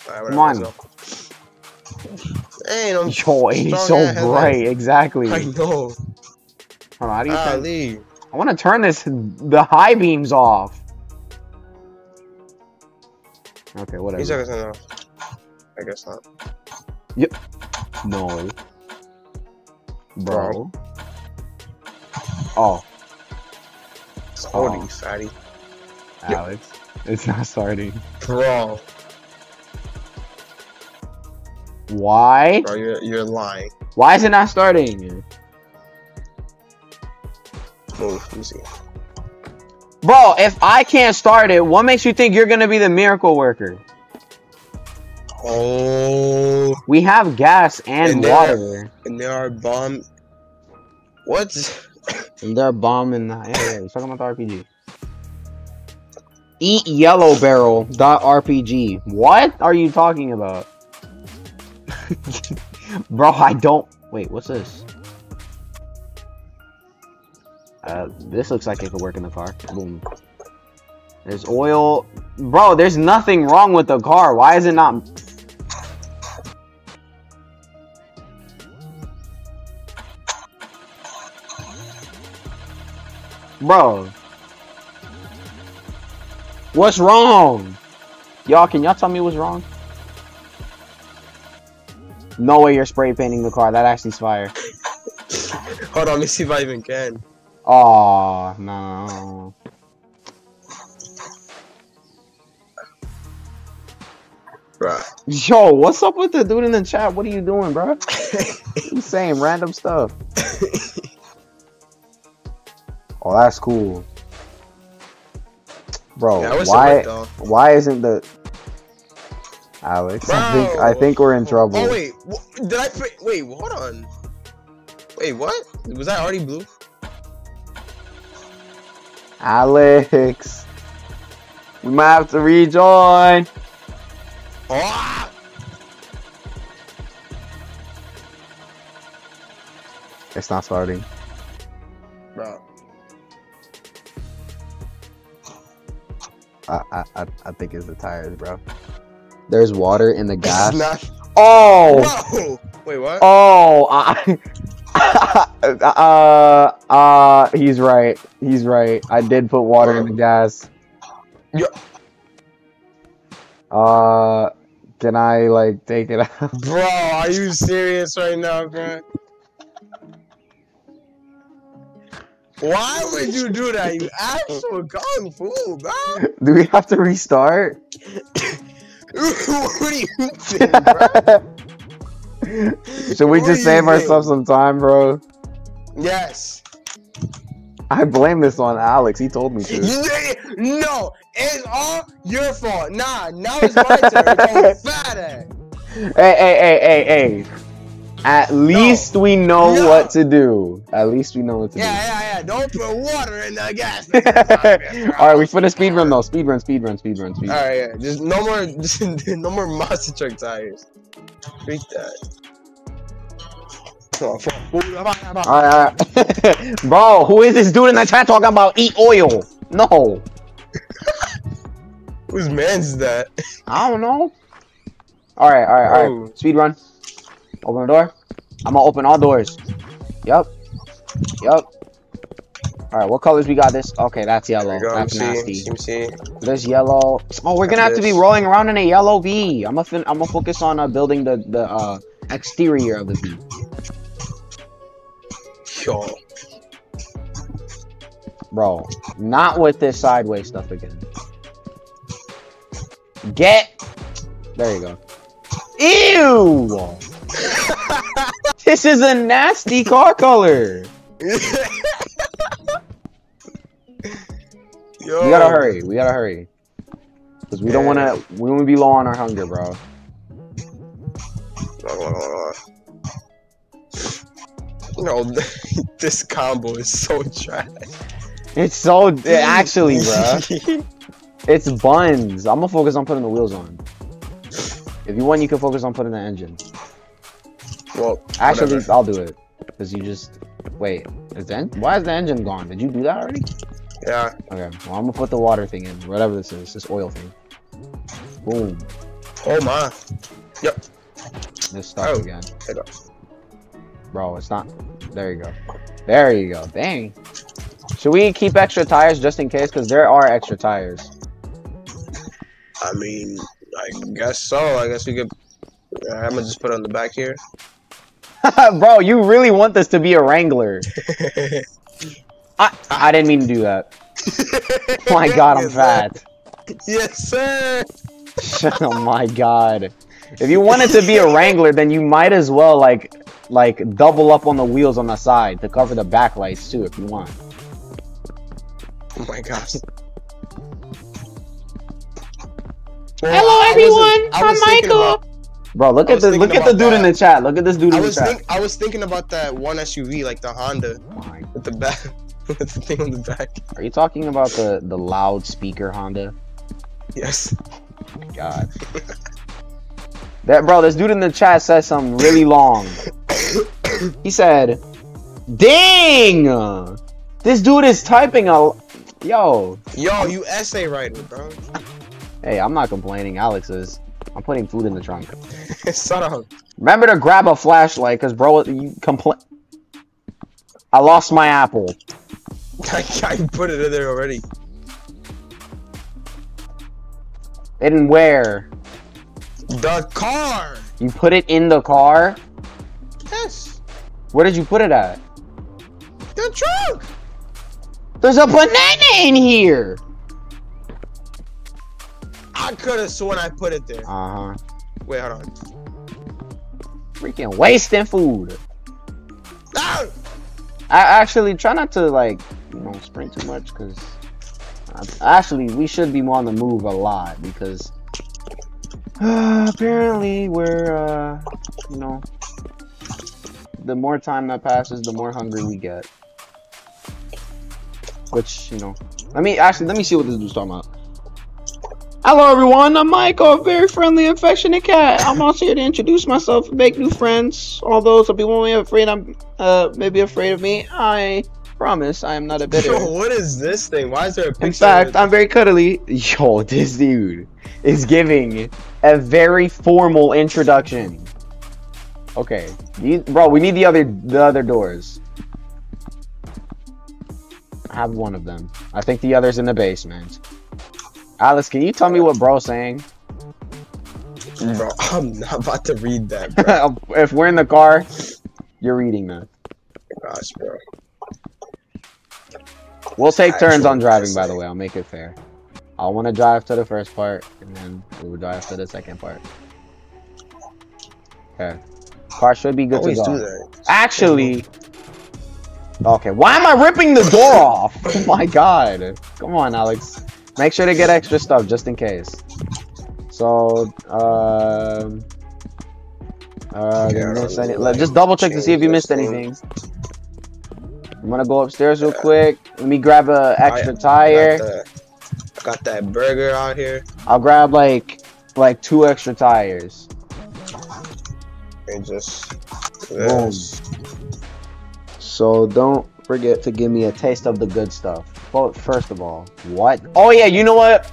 Alright, Come on. Ain't I'm Yo, it's so bright. headlights. Exactly. I Hold know. on, how do you? Ali. I want to turn this, the high beams off. Okay, He's whatever. not gonna I guess not. No. Bro. Oh, Starting, Oh. Yep. Alex. It's not starting. Bro. Why? Bro, you're, you're lying. Why is it not starting? Let me see. Bro, if I can't start it, what makes you think you're gonna be the miracle worker? Oh. We have gas and, And there- water. And there are bomb. What? And they're bombing the yeah, yeah, he's talking about the RPG. Eat yellow barrel dot RPG. What are you talking about? Bro, I don't wait, what's this? Uh this looks like it could work in the car. Boom. There's oil. Bro, there's nothing wrong with the car. Why is it not Bro. What's wrong? Y'all, can y'all tell me what's wrong? No way you're spray painting the car. That actually's fire. Hold on, let me see if I even can. Oh no. Bruh. Yo, what's up with the dude in the chat? What are you doing, bro? He's saying random stuff. Oh, that's cool. Bro, yeah, I wish it why why isn't the Alex? I think I think we're in trouble. Oh wait, did I? Wait, hold on. Wait, what? Was that already blue? Alex. We might have to rejoin. Oh! It's not starting. I, I, I, I think it's the tires, bro. There's water in the gas. Not. Oh! Whoa! Wait, what? Oh! I, uh, uh, he's right. He's right. I did put water in the gas. Yeah. Uh, can I, like, take it out? Bro, are you serious right now, man? Why would you do that? You actual kung fu, bro. Do we have to restart? what are you think, bro? Should we What just save ourselves some time, bro? Yes. I blame this on Alex. He told me to. No, it's all your fault. Nah, now it's my turn. Go. Hey, hey, hey, hey, hey. At least we know No. what to do. At least we know what to do. Yeah, yeah, yeah. Don't put water in the gas. Alright, we finished speed run though. Speed run, speed run, speed run, speed run. Alright, yeah. Just no more, just, no more monster truck tires. Freak that. Oh. Alright, alright. Bro, who is this dude in the chat talking about eat oil? No. Whose man's that? I don't know. Alright, alright, Oh. alright. Speed run. Open the door. I'm gonna open all doors. Yup. Yup. Alright, what colors we got this? Okay, that's yellow. go. That's MC, nasty. MC. There's yellow. Oh, we're gonna have to be rolling around in a yellow V. I'm gonna I'm gonna focus on uh, building the the uh, exterior of the V. Yo. Bro, not with this sideways stuff again. Get. There you go. Ew. this is a nasty car color. Yo. We gotta hurry. We gotta hurry. Cause we don't wanna. We wanna be low on our hunger, bro. No, this combo is so trash. It's so actually, bro. It's buns. I'm gonna focus on putting the wheels on. If you want, you can focus on putting the engine. Well, Actually, whatever. I'll do it. Cause you just wait. Is the en- why is the engine gone? Did you do that already? yeah. Okay. Well, I'm gonna put the water thing in. Whatever this is, this oil thing. Boom. Oh my. Yep. This starts Oh. again. Up. Bro, it's not. There you go. There you go. Dang. Should we keep extra tires just in case? Cause there are extra tires. I mean, I guess so. I guess we could. Uh, I'm gonna just put it on the back here. Bro, you really want this to be a Wrangler? I I didn't mean to do that. Oh my god, I'm Yes, sir. fat. Yes, sir. oh my god. If you want it to be a Wrangler, then you might as well like like double up on the wheels on the side to cover the backlights too if you want. Oh my gosh. Hello, everyone, I from was thinking Michael. about- Bro, look I at thinking look at the dude in the chat. Look at this dude I in the was chat. think I was thinking about that one SUV, like the Honda, My- with the back, with the thing on the back. Are you talking about the the loudspeaker Honda? Yes. God. That bro, this dude in the chat said something really long. He said, "Dang, this dude is typing a yo." Yo, you essay writer, bro. Hey, I'm not complaining. Alex is. I'm putting food in the trunk. Shut up. Remember to grab a flashlight, cause bro, you complain. I lost my apple. I, I put it in there already. In where? The car. You put it in the car? Yes. Where did you put it at? The trunk. There's a banana in here. I could have sworn I put it there. Uh huh. Wait, hold on. Freaking wasting food. Ah! I actually try not to like, you know, sprint too much because actually we should be on the move a lot because apparently we're, uh, you know, the more time that passes, the more hungry we get. Which, you know, let me actually let me see what this dude's talking about. Hello everyone, I'm Michael, a very friendly, affectionate cat. I'm also here to introduce myself and make new friends. Although some people may be afraid I'm uh maybe afraid of me, I promise I am not a bitter. Yo, what is this thing? Why is there a picture? In fact, I'm very cuddly. Yo, this dude is giving a very formal introduction. Okay, these, bro, we need the other the other doors. I have one of them. I think the other's in the basement. Alex, can you tell me what bro's saying? Bro, I'm not about to read that, bro. Um, if we're in the car, you're reading that. Gosh, bro. We'll take turns on driving, by the way. I'll make it fair. I'll want to drive to the first part, and then we'll drive to the second part. Okay. Car should be good to go. do that. Actually, okay. Why am I ripping the door off? Oh my god! Come on, Alex. Make sure to get extra stuff just in case. So, um, uh, Okay, did I you miss don't any- let- just double check to see if you missed anything. I'm gonna go upstairs real quick. Let me grab a extra I- tire. Got, the, I got that burger out here. I'll grab like like two extra tires. And just. Boom. this. So don't forget to give me a taste of the good stuff. Well, first of all, what? Oh yeah, you know what?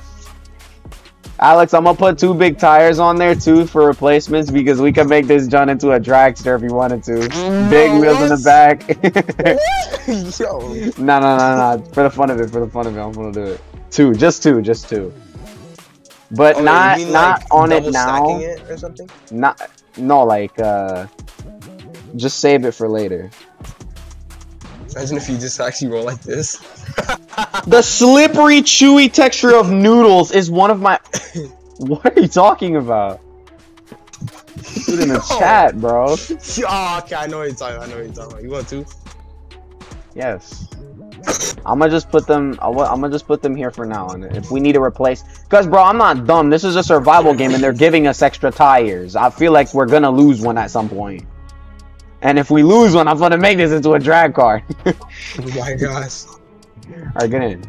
Alex, I'm gonna put two big tires on there too for replacements because we can make this John into a dragster if you wanted to. Big wheels in the back. Yo. no, no, no, no. For the fun of it, for the fun of it, I'm gonna do it. Two, just two, just two. But Oh, not mean, not like, on it now. It or something? Not no like uh just save it for later. Imagine if you just actually roll like this. The slippery, chewy texture of noodles is one of my. What are you talking about? Put in the Yo. chat, bro. oh, okay, I know what you're talking about. I know what you're talking about. You want to? Yes. I'm gonna just put them. I'm gonna just put them here for now, and if we need to replace, cause bro, I'm not dumb. This is a survival game, and they're giving us extra tires. I feel like we're gonna lose one at some point. And if we lose one, I'm gonna make this into a drag car. Oh my gosh. Alright, get in.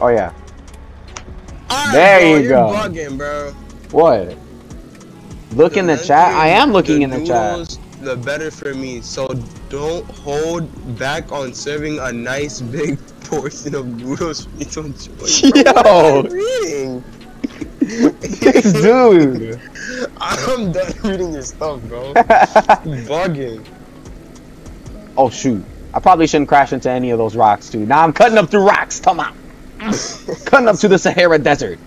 Oh yeah. Alright, There bro, you you're go. bugging, bro. What? Look in the chat. I am looking The in the chat. noodles, The better for me. So don't hold back on serving a nice big portion of noodles to enjoy. Bro, Yo. Dude. I'm done reading your stuff, bro. bugging. oh shoot. I probably shouldn't crash into any of those rocks too. Now I'm cutting up through rocks. Come on. cutting up to the Sahara Desert.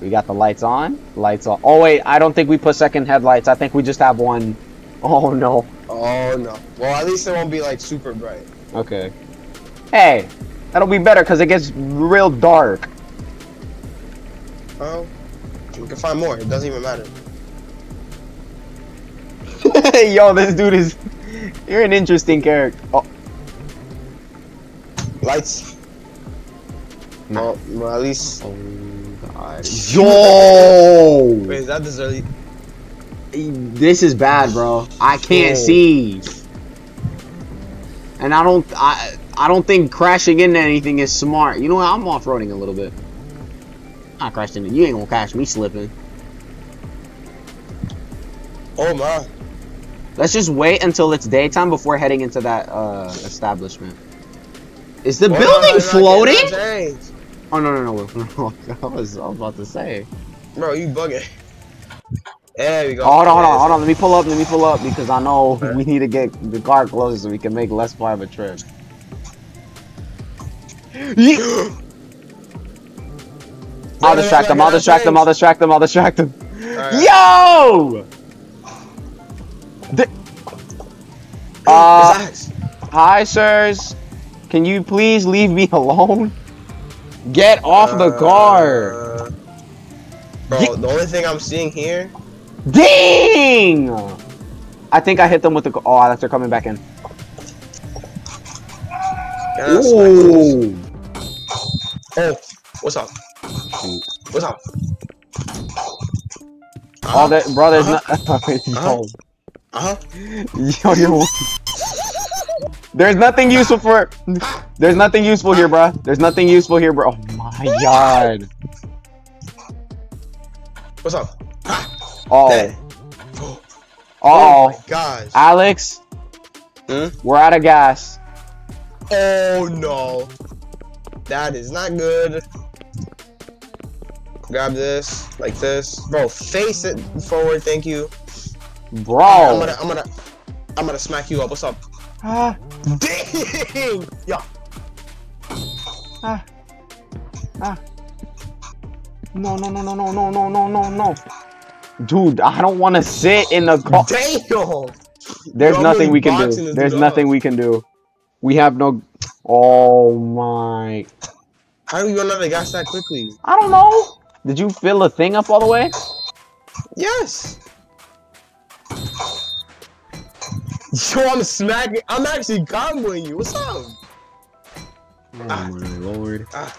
We got the lights on. Lights on. Oh wait, I don't think we put second headlights. I think we just have one. Oh no. Oh no. Well, at least it won't be like super bright. Okay. Hey, that'll be better because it gets real dark. Um, oh, we can find more. It doesn't even matter. Yo, this dude is. You're an interesting character. Oh, Lights. No. Oh, well, at least. oh God. Yo! Wait, is that this early? This is bad, bro. I can't Oh. see. And I don't. I. I don't think crashing into anything is smart. You know what? I'm off-roading a little bit. I crashed into you. Ain't gonna catch me slipping. Oh my. Let's just wait until it's daytime before heading into that uh establishment. Is the Oh, building no, floating? Oh no no no! no. I was I was about to say. Bro, you bugging. There we go. hold on hold on hold on. Let me pull up. Let me pull up because I know Okay. we need to get the car closer so we can make less far of a trip. I'll distract them. I'll distract them. I'll distract them. I'll distract them. Yo! The- uh, hi, sirs. Can you please leave me alone? Get off the car. Uh, Bro, Ye- the only thing I'm seeing here. Ding! I think I hit them with the. Oh, that's they're coming back in. Yeah. Ooh. Oh, what's up? What's up? Oh, that, bro, there's Uh-huh. not. Uh-huh. Yo, yo. There's nothing useful for. There's nothing useful here, bro. There's nothing useful here, bro. Oh my god. What's up? Oh. Dead. Oh Oh. my gosh. Alex, Hmm? we're out of gas. Oh no. That is not good. Grab this, like this. Bro, face it forward, thank you. Bro. I'm gonna I'm gonna I'm gonna smack you up. What's up? Ah, Dang! Yeah. ah, ah. No, no, no, no, no, no, no, no, no, no. Dude, I don't want to sit in the car. Damn! There's nothing we can do. There's nothing up. we can do. We have no. Oh my. How do you run out of gas that quickly? I don't know. Did you fill the thing up all the way? Yes! Yo, I'm smacking. I'm actually comboing you. What's up? Oh my lord. Ah.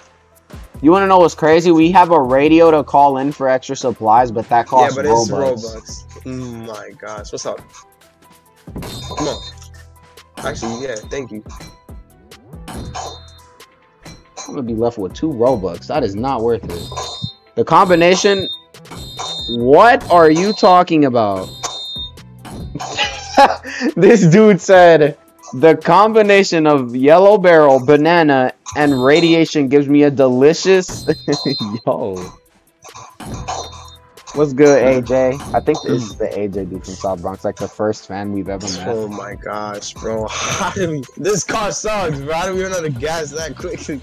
You want to know what's crazy? We have a radio to call in for extra supplies, but that costs Yeah, costs but it's Robux. Robux. Mm, my gosh. What's up? Come on. Actually, yeah, thank you. I'm gonna be left with two Robux. That is not worth it. The combination. What are you talking about? this dude said the combination of yellow barrel, banana, and radiation gives me a delicious. Yo. What's good, AJ? I think this is the AJ dude from South Bronx, like the first fan we've ever met. Oh my gosh, bro. We... This car sucks, bro. How do we run out of gas that quickly?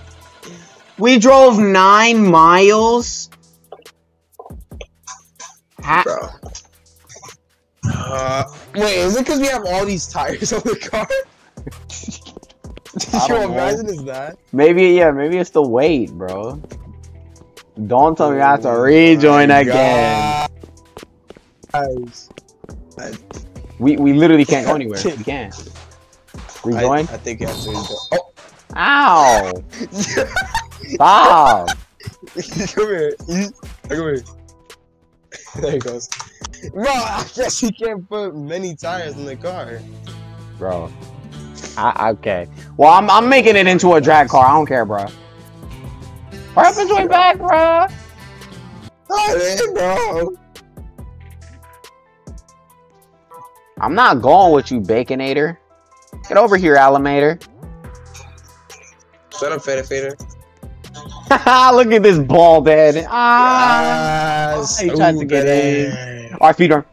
We drove nine miles. Ha- Bro. Uh, wait, is it because we have all these tires on the car? Did I you don't know. imagine is that? maybe, yeah, maybe it's the weight, bro. Don't tell me I have to Oh rejoin my again. Guys. We we literally can't go anywhere. We can't. I, Rejoin? I think you have to rejoin. Oh! Ow! Stop! come here. You- Come here. There he goes. Bro, I guess you can't put many tires in the car. Bro. I, okay. Well, I'm, I'm making it into a drag car. I don't care, bro. Hurry up and join back, bro. Oh, bro. I'm not going with you, Baconator. Get over here, Alimator. Shut up, Fader Fader. Look at this ball, head. Ah. Yes. he tried to get in. baby. Our feet are.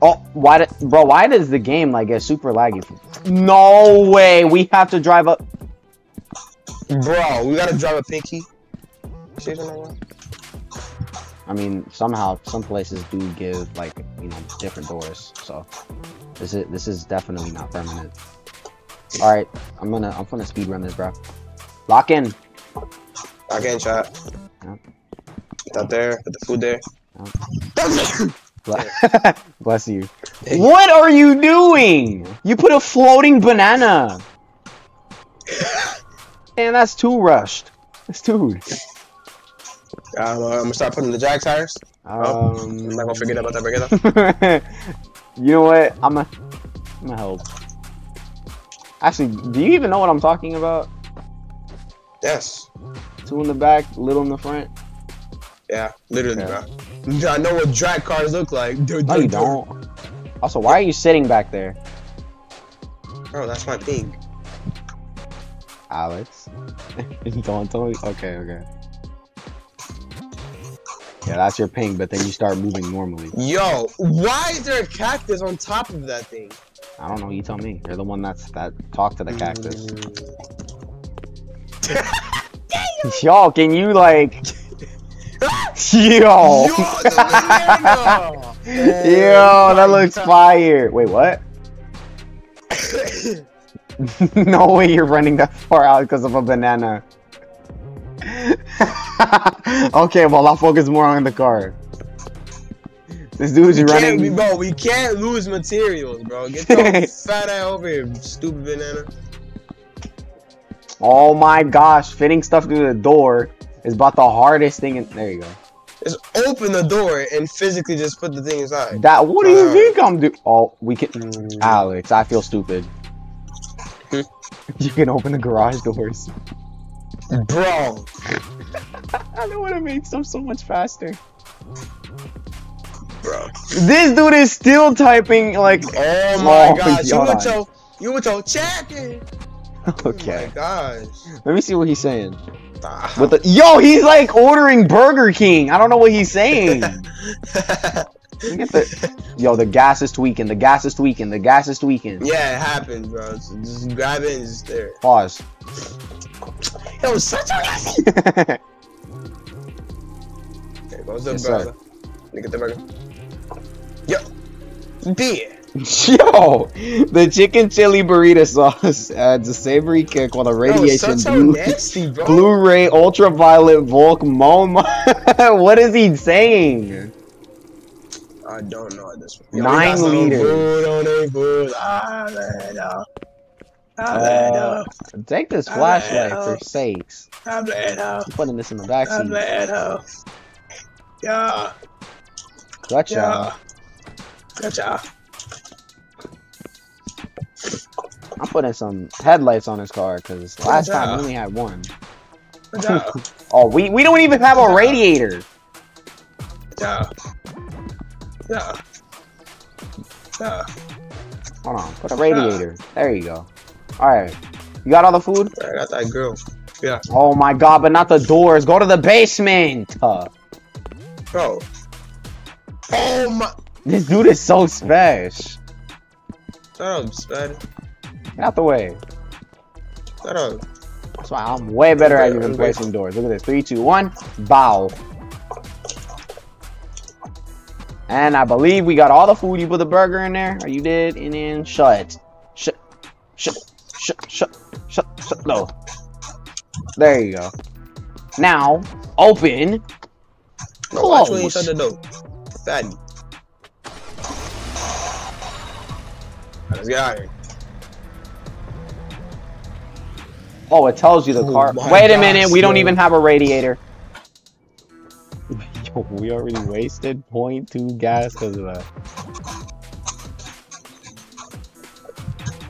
Oh, why did, bro? Why does the game like get super laggy? No way. We have to drive up. Bro, we gotta drive a pinky. Shit on that one. I mean, somehow some places do give like you know different doors. So this is this is definitely not permanent. All right, I'm gonna I'm gonna speed run this, bro. Lock in. I can't chat. Put that there. Put the food there. Ble- Bless you. What are you doing? You put a floating banana. Man, that's too rushed. That's too. I am gonna start putting the jack tires. Oh, I'm Um, not gonna forget about that. That. you know what? I'm a, I'm a help. Actually, do you even know what I'm talking about? Yes. Two in the back, little in the front. Yeah. Literally, Yeah. bro. I know what drag cars look like. Dude, No, you don't. Also, why are you sitting back there, Bro, that's my ping. Alex? don't tell me. Okay, okay. Yeah, that's your ping, but then you start moving normally. Yo, why is there a cactus on top of that thing? I don't know. You tell me. You're the one that's that talked to the cactus. Mm. Yo, can you like? Yo. Yo! Yo, that looks fire. Wait, what? no way you're running that far out because of a banana. okay, well, I'll focus more on the car. This dude's We can't, we, running. bro, we can't lose materials, bro. Get the fat ass over here, stupid banana. Oh my gosh, fitting stuff through the door is about the hardest thing. In- there you go. Just open the door and physically just put the thing inside. That what do you Uh, think I'm doing? Oh, we can. Alex, I feel stupid. You can open the garage doors. Bro. I don't know what it makes them so much faster. Bro. This dude is still typing like. Oh my Oh, gosh. You God. with you with your check-in. Okay, Oh my gosh. let me see what he's saying. Ah. With the yo, he's like ordering Burger King. I don't know what he's saying. The yo, the gas is tweaking. The gas is tweaking. The gas is tweaking. yeah, it happens, bro. So just grab it and just there. Pause. It was such a Okay, goes the Yes, sir. brother. Let me get the burger. Yo. Beer. Yo, the chicken chili burrito sauce adds a savory kick while the radiation blue, nasty. Blu-ray ultraviolet Volk Moma. what is he saying? I don't know at this one. Nine some liters. Food on their food. Ah, man, no. Man, Uh, take this flashlight for sakes. I'm putting this in the back seat. man, no. Yeah, Gotcha. yeah. Gotcha. I'm putting some headlights on his car because last time we only had one. Oh, we we don't even have a radiator. Yeah. Yeah. Yeah. Hold on, put a radiator. There you go. All right, you got all the food? I got that grill. Yeah. Oh my god, but not the doors. Go to the basement. Uh, Bro. Oh my. this dude is so special. Shut up, Spud. Get out the way. Shut up. That's why I'm way better at even okay. placing doors. Look at this. Three, two, one. Bow. And I believe we got all the food. You put the burger in there. Or you did. And then shut. Shut. Shut. Shut. Shut. Shut. Shut. No. There you go. Now, open. No, watch when you Close. shut the door. Fatty. Let's get out of here. Oh, it tells you the Oh car. my Wait a gosh, minute. We don't yo. even have a radiator. Yo, we already wasted 0.2 gas because of that.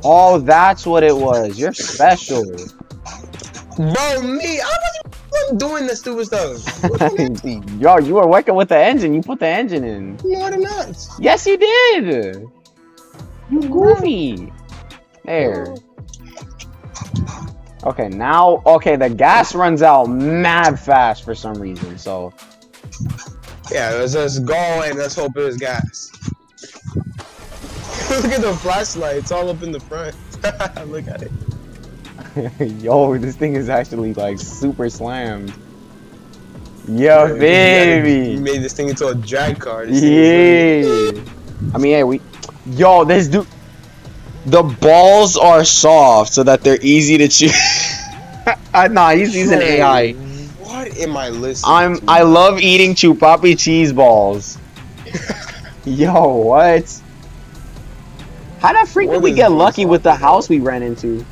Oh, that's what it was. You're special. Bro, me, I wasn't doing the stupid stuff. Yo, you were working with the engine. You put the engine in. No, I'm not. Yes, you did. You goofy. There. Okay, now, okay, the gas runs out mad fast for some reason, so. Yeah, let's just go and let's hope it was gas. Look at the flashlight, it's all up in the front. Look at it. Yo, this thing is actually like super slammed. Yo, gotta- You made this thing into a drag car. This thing is Yeah. I mean, hey, we. Yo, this dude. The balls are soft so that they're easy to chew. uh, nah, he's using Bro, AI. What am I listening I'm. to? I love eating chupapi cheese balls. Yo, what? How the freak What did we get lucky with the house we ran into?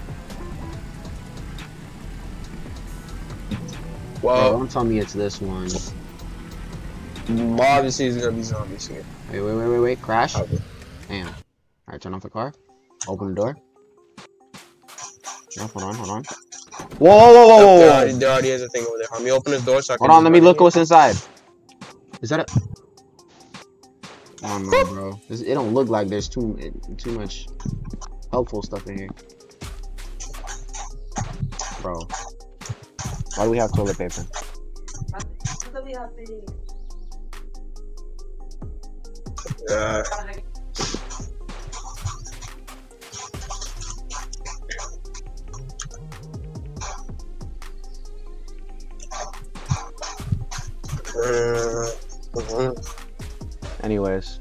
Well, don't tell me it's this one. obviously it's gonna be zombies here. Wait, wait, wait, wait, wait. Crash. Okay. Damn. Alright, turn off the car. Open the door. No, hold on, hold on. Whoa, whoa, whoa, whoa, There already, there already is a thing over there. Let me open this door so I can. Hold on, let me look in what's inside. Is that a... Oh no, bro. This, it don't look like there's too too much helpful stuff in here. Bro. Why do we have toilet paper? here. Uh, uh, mhm. Anyways.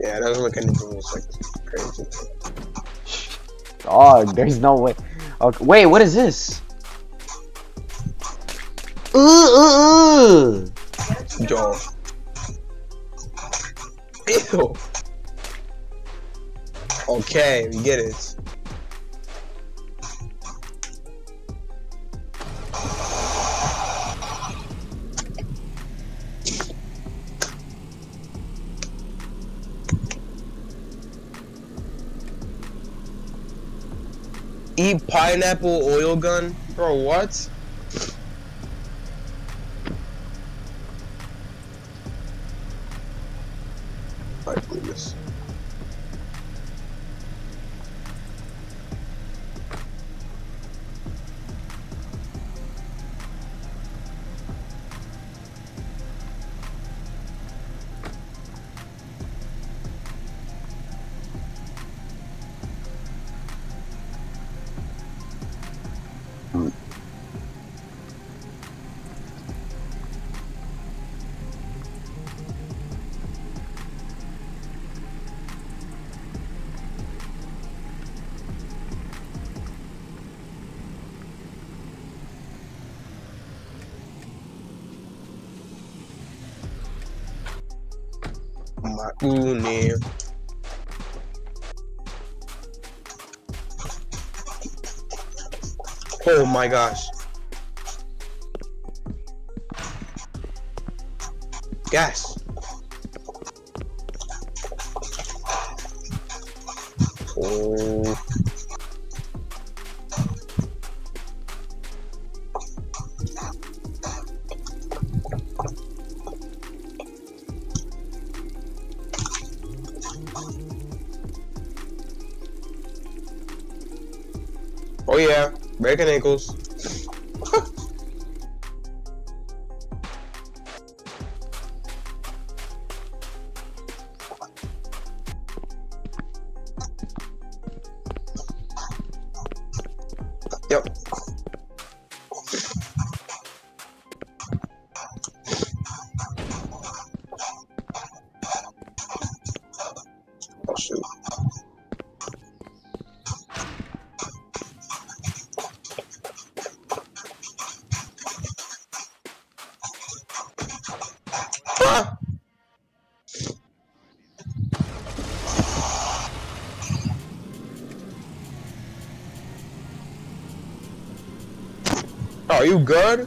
Yeah, it doesn't look anything like crazy. Oh, there's no way. Okay, wait, what is this? Ooh, ooh, ooh. Joe. Ew. Okay, we get it. Eat pineapple oil gun? Bro, what? My goodness. Oh my gosh. Gas. You good?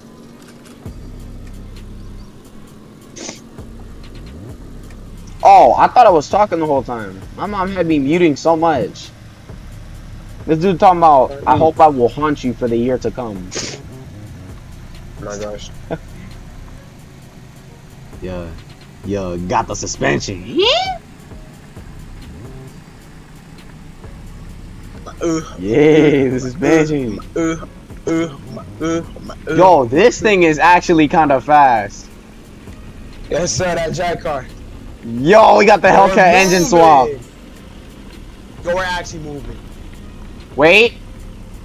Oh, I thought I was talking the whole time. My mom had me muting so much. This dude talking about, I hope I will haunt you for the year to come. Oh my gosh. Yeah. Yeah, got the suspension. Uh, Yeah, the suspension. uh, uh, uh, uh. Yo, this thing is actually kind of fast. Yes, sir, that jack car. Yo, we got the Hellcat engine swap. Yo, we're actually moving. Wait.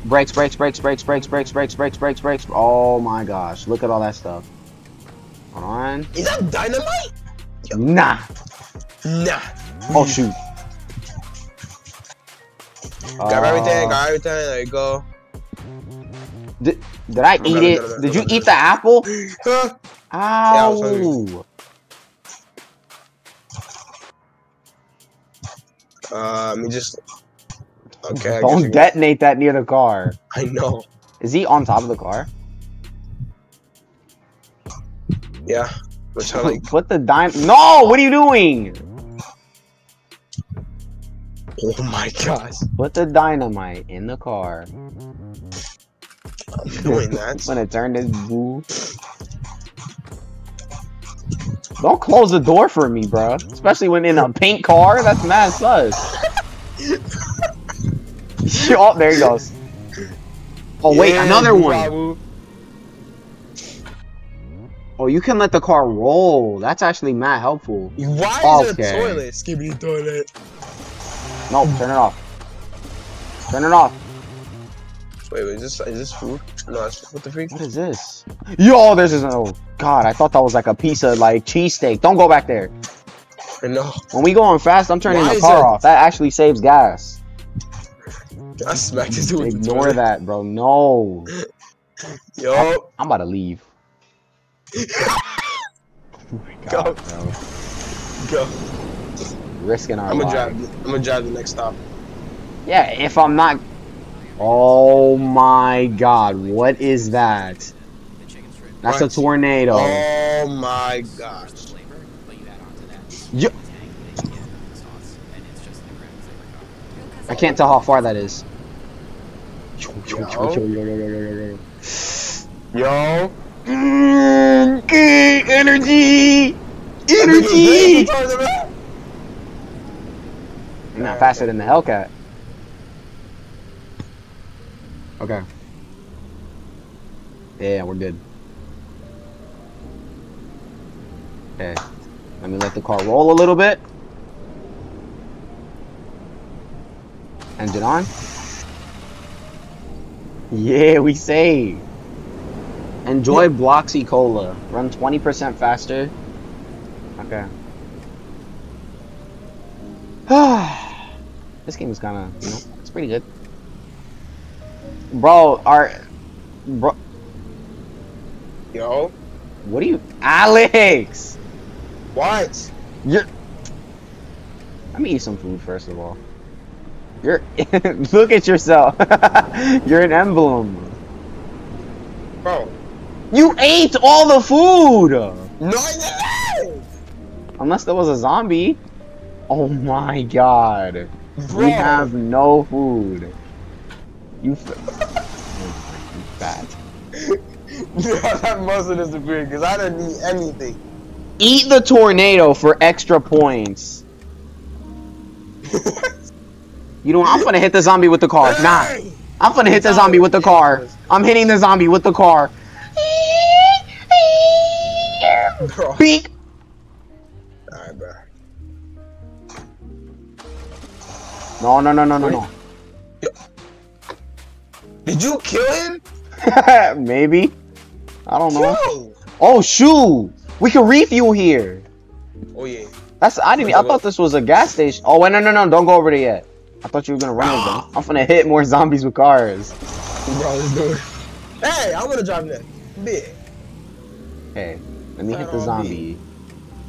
Brakes, brakes, brakes, brakes, brakes, brakes, brakes, brakes, brakes, brakes. Oh my gosh, look at all that stuff. Hold on. Is that dynamite? Nah. Nah. Oh shoot. Grab everything, Uh, grab everything. There you go. Did, I eat it? Did you eat the apple? Huh? I was Ow. Uh, let me just. Okay. Don't detonate that near the car. I know. Is he on top of the car? Yeah. Which like. Put the dime. No! What are you doing? Oh my gosh. Put the dynamite in the car. I'm doing that. When it turned this boo. Don't close the door for me, bro. Especially when in a pink car. That's mad sus. oh, there he goes. Oh wait, Yeah, another one. Oh, you can let the car roll. That's actually mad helpful. Why is it a toilet? Skibidi toilet. No, turn it off. Turn it off. Wait, wait, is this is this food? No, it's what the freak? What is this? Yo, this is Oh God, I thought that was like a piece of like cheesesteak. Don't go back there. I know. When we going fast, I'm turning Why the car that- off. That actually saves gas. I smacked this dude with the Ignore that, bro. No, Yo, I'm about to leave. oh my Go. Bro. go. Risking our I'm gonna lives. drive. I'm gonna drive the next stop. Yeah, if I'm not. Oh my God, what is that? That's a tornado. Oh my gosh. Yo- I can't tell how far that is. Yo. Mm, energy! Energy! I'm not faster than the Hellcat. Okay. Yeah, we're good. Okay. Let me let the car roll a little bit. Engine on. Yeah, we say. Enjoy Bloxy Cola. Run 20% faster. Okay. this game is kind of, you know, it's pretty good. Bro, our, bro, Yo. what are you, Alex? What? You're. Let me eat some food first of all. You're. look at yourself. You're an emblem. Bro. You ate all the food. No, I didn't. Unless there was a zombie. Oh my god. Bro. We have no food. You. Fat. Yeah, that must have disappeared because I didn't eat anything. Eat the tornado for extra points. You know what? I'm gonna hit the zombie with the car. Nah. I'm gonna hit the zombie with the car. I'm hitting the zombie with the car. Bro. Beak. Alright, bro. No, no, no, no, no, no. Did you kill him? Maybe. I don't know. Yo! Oh shoot! We can refuel here. Oh, yeah. That's I didn't. I thought this was a gas station. Oh wait, no, no, no! Don't go over there yet. I thought you were gonna run over. Ah. I'm gonna hit more zombies with cars. Bro. Hey, I want to drive next. Big. Hey, let me hit the zombie,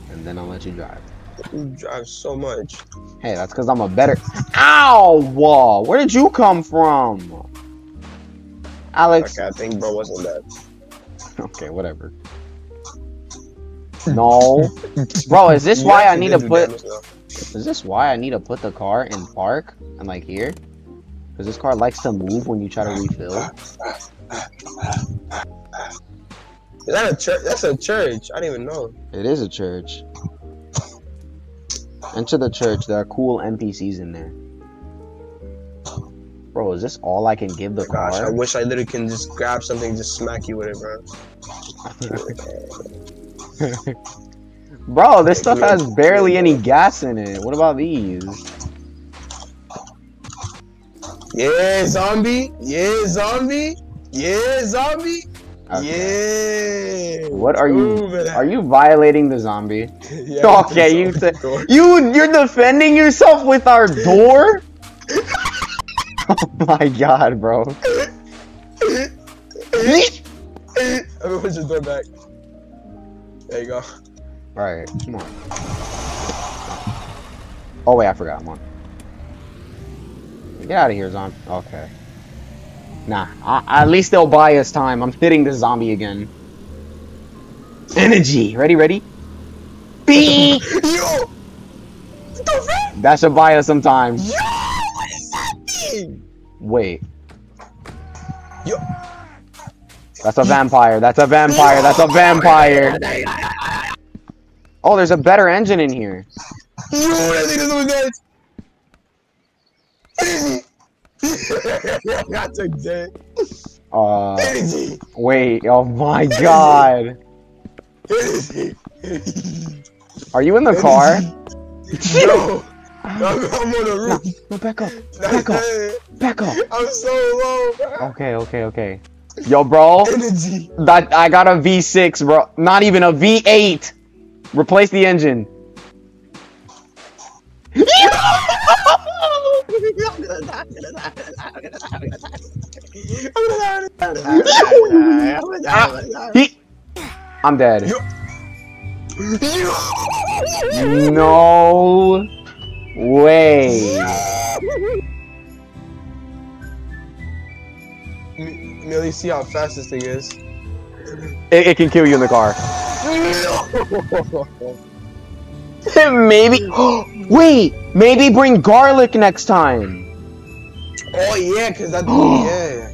and then I'll let you drive. You drive so much. Hey, that's because I'm a better. Ow! Whoa! Where did you come from, Alex? Okay, I think bro wasn't that. Okay, whatever. No, bro, is this why I need to put? Is this why I need to put the car in park and like here? Because this car likes to move when you try to refill. Is that a church? That's a church. I didn't even know. It is a church. Enter the church. There are cool NPCs in there. Bro, is this all I can give the Gosh, I wish I literally can just grab something and just smack you with it, bro. Bro, this stuff has barely any gas in it. What about these? Yeah, zombie. Yeah, zombie. Yeah, zombie. Okay. Yeah. What are you? Moving Are you violating the zombie? Yeah, Okay, you you. You're defending yourself with our door. oh my god, bro. Everyone push your door back. There you go. Alright, come on. Oh wait, I forgot. I'm on. Get out of here, zombie. Okay. Nah, I, at least they'll buy us time. I'm hitting the zombie again. Energy. Ready, ready? Beep! Yo! What the fuck? That should buy us some time. Yo! Wait. Yo! That's a vampire. That's a vampire. That's a vampire. Oh, there's a better engine in here. Yo, that thing is so nuts! What is he? I. Uh, wait. Oh my god. Are you in the car? Yo! I'm, I'm on the No, roof. no, back up. Back up. Back up. I'm so low, bro. Okay, okay, okay. Yo, bro, Energy. that I got a V6, bro. Not even a V8. Replace the engine. He- I'm dead. Yo. Way. Merely see how fast this thing is. It, it can kill you in the car. maybe. Wait, maybe bring garlic next time. Oh yeah, cause that yeah.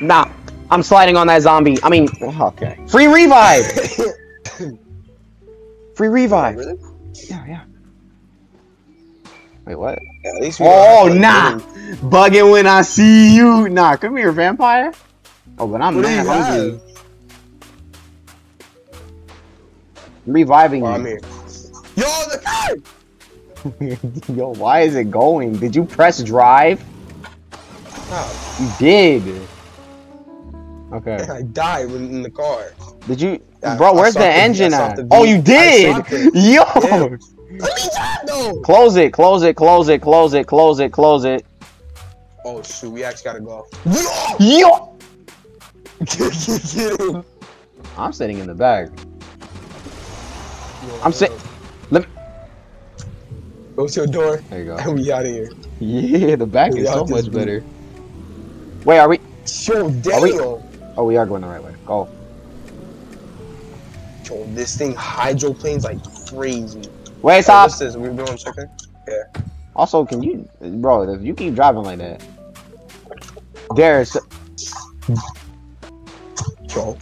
Nah, I'm sliding on that zombie. I mean, okay. Free revive. Free revive. Really? Yeah, yeah. Wait, what? Yeah, at least we Oh, don't have oh, to nah. live Bugging when I see you. Nah, come here, vampire. Oh, but I'm in- What mad hungry. have? I'm reviving Well, I'm you. here. Yo, the car! Yo, why is it going? Did you press drive? Oh, You did. Okay. I died when in the car. Did you, I- bro? I Where's the the- engine at? the Oh, you did. Yo. Yeah. Let me drive though. Close it. Close it. Close it. Close it. Close it. Close it. Oh shoot, we actually gotta go. Yo! Yo. Get in. I'm sitting in the back. I'm sit- Let me. Go to your door There you go. and we out of here. Yeah, the back is so much dude. better. Wait, are we? Yo, Are we- Oh, we are going the right way. Go. Yo, this thing hydroplanes like crazy. Wait, Hey, stop. what's this? We're doing chicken? Yeah. Also, can you, bro? If you keep driving like that, there's Yo.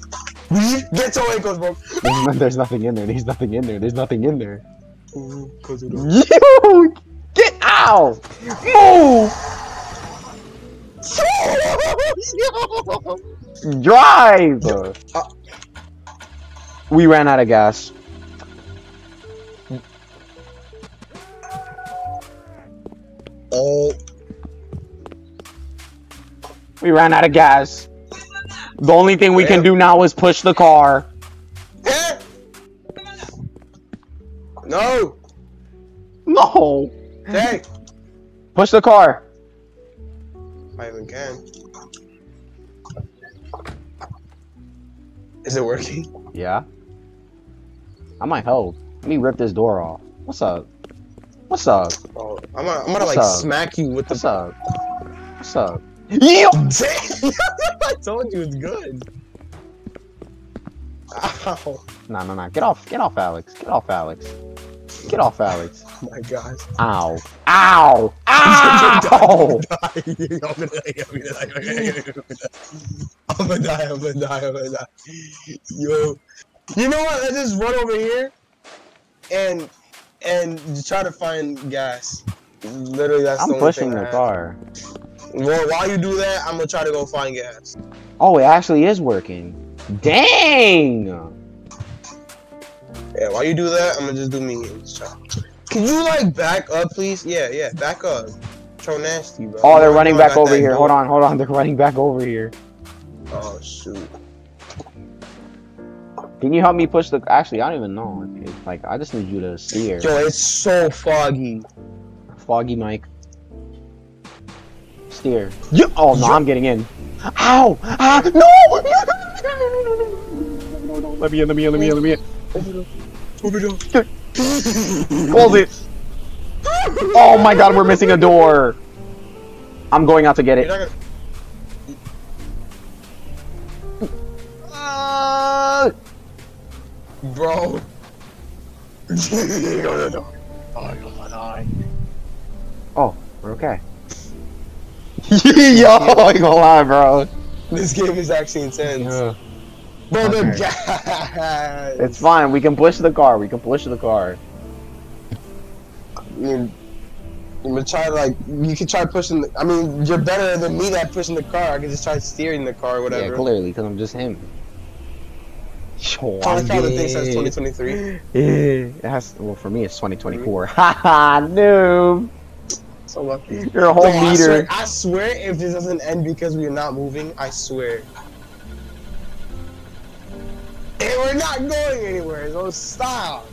Get your ankles, bro. there's, there's nothing in there. There's nothing in there. There's nothing in there. The door. You get out. Move. Drive. Uh, We ran out of gas. Oh, We ran out of gas. The only thing we can do now is push the car. Eh? No. No. Hey. Push the car. I even can. Is it working? Yeah. I might help. Let me rip this door off. What's up? What's up? Oh, I'm gonna, I'm gonna What's like up? smack you with the. What's up? What's up? Damn! I told you it's good. Ow! No, no, no. Get off. Get off, Alex. Get off, Alex. Get off, Alex. Oh my gosh. Ow. Ow. Ow. I'm gonna die. I'm gonna die. I'm gonna die. I'm gonna die. I'm gonna die. Yo, you know what? Let's just run over here and and try to find gas. Literally, that's I'm the only pushing thing the car. Well, while you do that, I'm gonna try to go find gas. Oh, it actually is working. Dang. Yeah, while you do that, I'm gonna just do me. Can you like back up, please? Yeah, yeah, back up. So nasty, bro. Oh, they're running back over here. door. Hold on, hold on. They're running back over here. Oh shoot. Can you help me push the? Actually, I don't even know. It's like, I just need you to steer. Yo, it's so foggy. Foggy, Mike. Steer. Yo, oh no, I'm getting in. Ow! Ah, no! no, no, no! Let me in. Let me in. Let me in. Let me in. Overdose. Close it. oh my God, we're missing a door. I'm going out to get it. Uh, Bro. You're gonna. Oh, you're gonna oh, we're okay. Yo, I ain't gonna lie, bro. This game is actually intense. Yeah. Bro, the Okay. gas. It's fine. We can push the car. We can push the car. I mean, I'm gonna try like. You can try pushing. The, I mean, you're better than me at pushing the car. I can just try steering the car, or whatever. Yeah, whatever. clearly, because I'm just him. I like how the thing says 2023. Yeah, it has. Well, for me, it's 2024. Haha, noob. So lucky. You're a whole I meter. swear, I swear, if this doesn't end because we are not moving, I swear. And we're not going anywhere, so stop.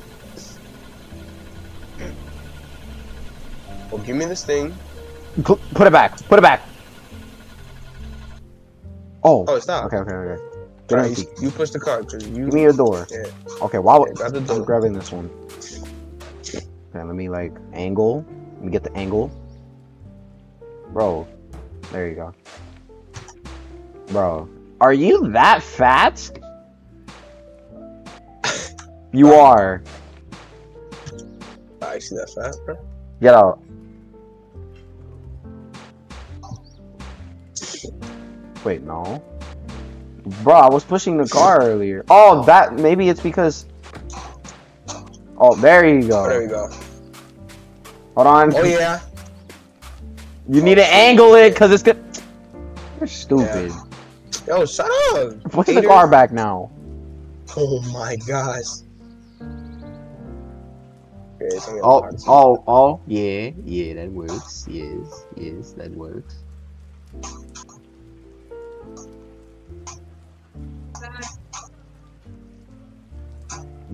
Well, give me this thing. Put it back. Put it back. Oh. Oh, stop. Okay, okay, okay. Get Alright, in. you, you push the car, cause you. Give me your door. Yeah. Okay, while Yeah, I'm door. grabbing this one. Okay, let me like angle. Let me get the angle. Bro, there you go. Bro, are you that fat? You are. I see that fat, bro. Get out. Wait, no. Bro, I was pushing the car earlier. Oh, that maybe it's because. Oh, there you Oh, there go. we go. Hold on. Oh yeah. You need to oh, angle it because it's good. You're stupid. Yo, shut up. Put the car back now. Oh my gosh. Okay, it's gonna get Oh, oh, oh, yeah, yeah, that works. Yes, yes, that works.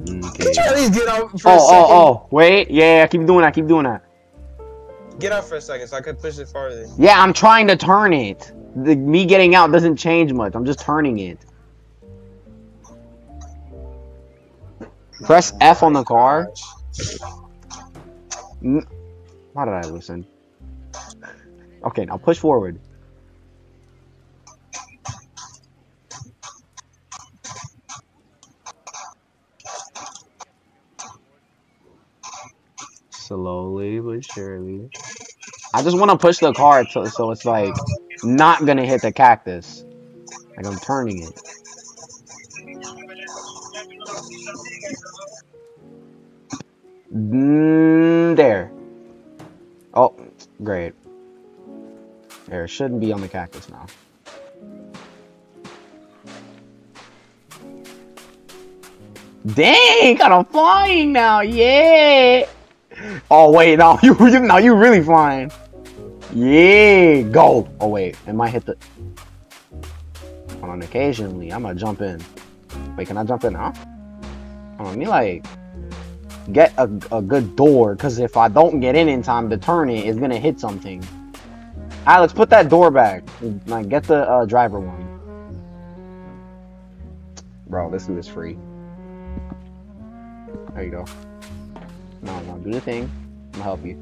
Okay. Could you at least get out for Oh, a oh, second? oh, wait, yeah, I keep doing that, keep doing that. Get out for a second so I can push it farther. Yeah, I'm trying to turn it. The, me getting out doesn't change much. I'm just turning it. Press F on the car. Why did I listen? Okay, now push forward. Slowly but surely. I just want to push the car so, so it's like not gonna hit the cactus. Like I'm turning it. Mm, there. Oh, great. There it shouldn't be on the cactus now. Dang, got him flying now. Yeah. Oh wait, no, you now you really flying. Yeah, go. Oh wait, it might hit the. On, occasionally I'm gonna jump in. Wait, can I jump in now? Hold on, me like get a, a good door, cause if I don't get in in time to turn it, it's gonna hit something. Alex, put that door back. Like, get the uh, driver one. Bro, this dude is free. There you go. No, no, do the thing. I'm gonna help you.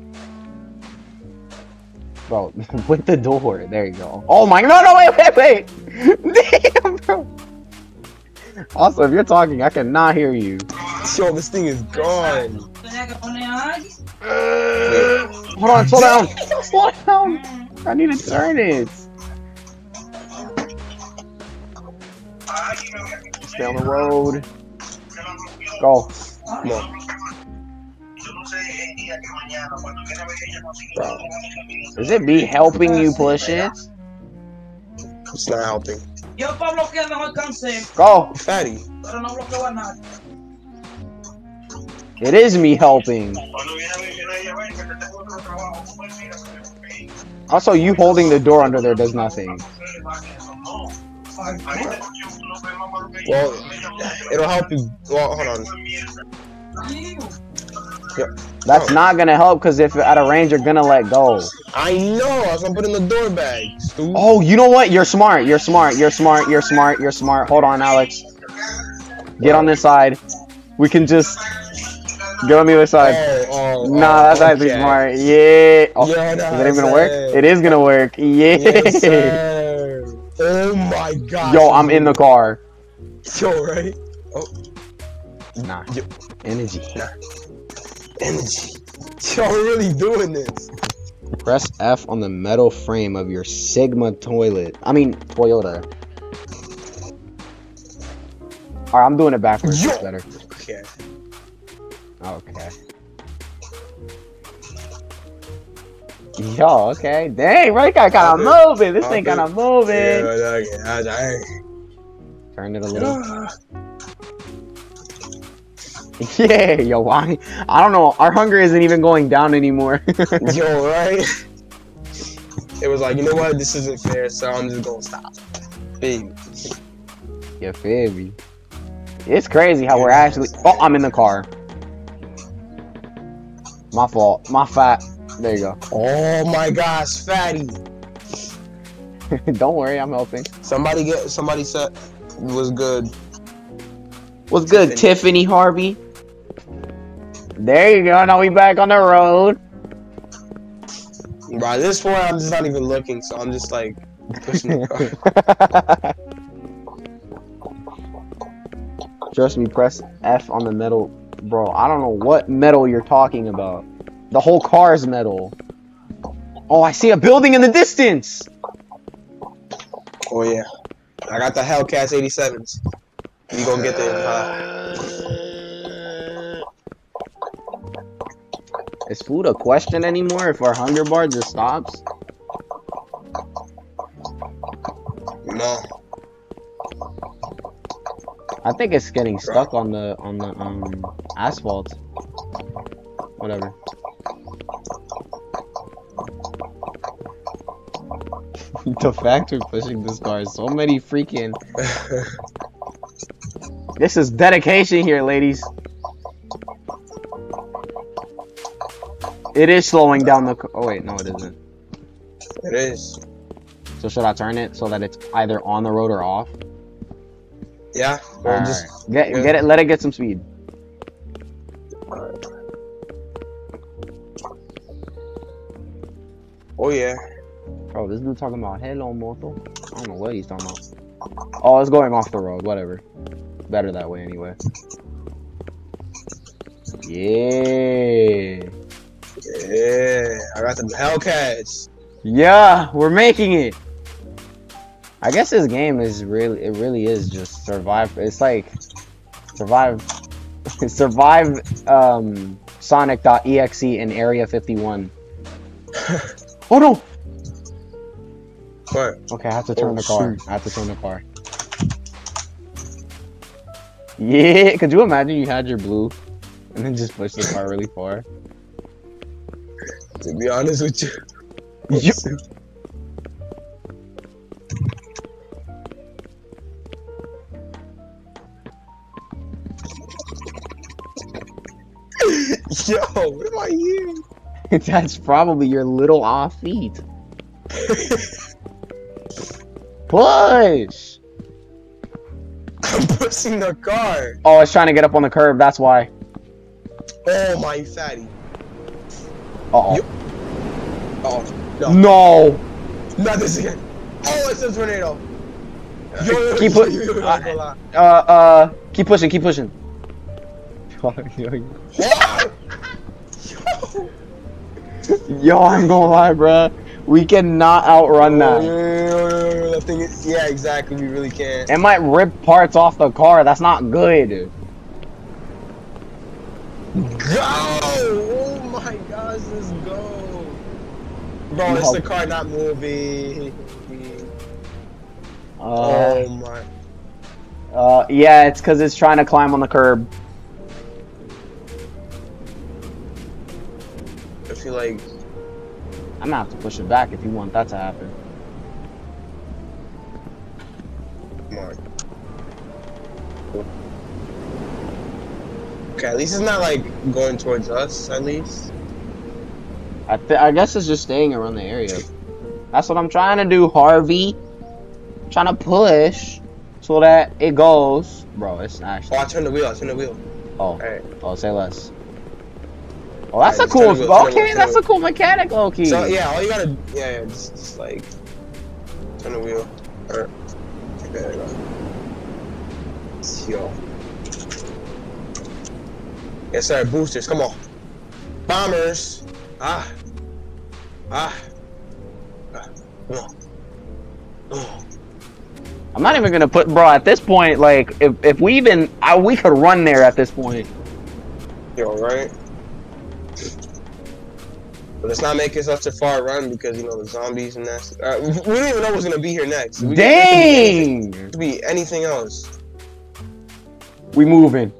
Bro, with the door. There you go. Oh my, no, no, wait, wait, wait. Damn, bro. Also, if you're talking, I cannot hear you. Yo, this thing is gone. Hold on, slow down. slow down. I need to turn it. Stay on the road. Go. Come on. Bro, Is it me helping you push it? it's not helping. Yo para bloquear no alcancé, Go. Fatty. pero no bloqueo a nadie. It is me helping. Also, you holding the door under there does nothing. Well, it'll help you. Well, hold on. That's Oh. not gonna help because if you're at a range, you're gonna let go. I know. I was gonna put in the door bag. Stupid. Oh, you know what? You're smart. You're smart. You're smart. You're smart. You're smart. Hold on, Alex. Get on this side. We can just get on the other side. Oh, oh, oh Nah, that's oh, actually okay. smart. Yeah. Oh, Yeah, is that's it even gonna work? it. Is gonna work. Yeah. Yes. Oh my god. Yo, I'm in the car. Yo, right? Oh. Nah. Yo. Energy. Energy. We're really doing this. Press F on the metal frame of your Sigma toilet. I mean, Toyota. Alright, I'm doing it backwards. Yo. Better. Okay. Oh, okay. Yo, okay. Dang, right guy kind of moving. This thing kind of moving. Yeah, okay. I, I, Turn it a little. Ah. Yeah, yo, I, I don't know. Our hunger isn't even going down anymore. Yo, right? It was like, you know what? This isn't fair, so I'm just gonna stop. You feel me? It's crazy how we're actually. Oh, I'm in the car. My fault. My fat. There you go. Oh my gosh, fatty. don't worry, I'm helping. Somebody get somebody said was good. What's good, Tiffany. Tiffany Harvey? There you go. Now we back on the road. By this point, I'm just not even looking, so I'm just like pushing the car. Trust me, press F on the metal. Bro, I don't know what metal you're talking about. The whole car is metal. Oh, I see a building in the distance. Oh yeah. I got the Hellcats 87s. You gonna get there? Uh, Is food a question anymore if our hunger bar just stops? no. I think it's getting stuck on the on the um asphalt. Whatever. the factory pushing this car so many freaking. This is dedication here, ladies. It is slowing down the. Oh wait, no, it isn't. it is. So should I turn it so that it's either on the road or off? Yeah. Or just Get yeah. get it. Let it get some speed. oh yeah. Bro, this dude talking about hello moto. I don't know what he's talking about. Oh, it's going off the road. Whatever. Better that way anyway. Yeah. Yeah. I got the Hellcats. Yeah, we're making it. I guess this game is really it really is just survive. It's like survive survive um Sonic.exe in Area 51. oh no. What? Okay, I have to turn Oh, the car. shoot. I have to turn the car. Yeah, could you imagine you had your blue and then just push the car really far? To be honest with you. Yo- Yo, what am I hearing? That's probably your little off feet. Push! I'm pushing the car. Oh, it's trying to get up on the curb, that's why. Oh my fatty. Uh Oh oh. no. No! Not this again. Oh, it's a tornado. Keep yo, put- yo, yo, yo, uh. Uh, uh, keep pushing, keep pushing. Yo, I'm gonna lie, bruh. We cannot outrun Oh, that. that thing is, yeah, exactly. We really can't. It might rip parts off the car. That's not good. Go! Oh my gosh, let's go. Bro, it's the car not moving. Uh, oh my. uh, yeah, it's because it's trying to climb on the curb. I feel like. I'm gonna have to push it back if you want that to happen. Come on. Okay, at least it's not like going towards us, at least. I th- I guess it's just staying around the area. That's what I'm trying to do, Harvey. trying to push so that it goes. Bro, it's Oh, actually. I turned the wheel, I turned the wheel. Oh, Alright. oh, say less. Oh, that's a cool. wheel, the wheel, Okay, that's a cool mechanic, Loki. So, yeah, all you gotta. Yeah, yeah, just, just like. Turn the wheel. Alright. Okay, there you go. Yo. Yes, sir, boosters, come on. Bombers. Ah. Ah. ah. Oh. I'm not even gonna put, bro. At this point, like, if if we even, I, we could run there at this point. Yo, right? But let's not make it such a far run because, you know, the zombies and that. Uh, we don't even know what's gonna be here next. We- Dang, It could be anything else. we moving.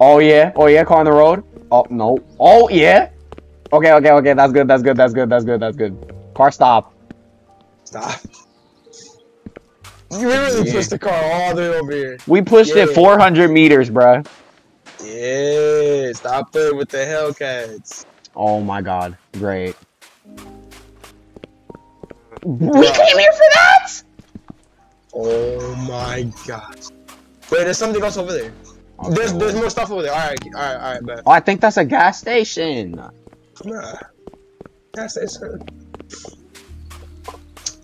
Oh yeah, oh yeah, car on the road. Oh no, oh yeah. Okay, okay, okay. That's good. That's good. That's good. That's good. That's good. Car stop. Stop. You really Yeah. pushed the car all the way over here. We pushed it 400 meters, bruh. Yeah, stop playing with the Hellcats. Oh my god, great. We came here for that? Oh my god. Wait, there's something else over there. Okay, there's there's more stuff over there. Alright, alright, alright, bet. Oh, I think that's a gas station. Nah. That's it.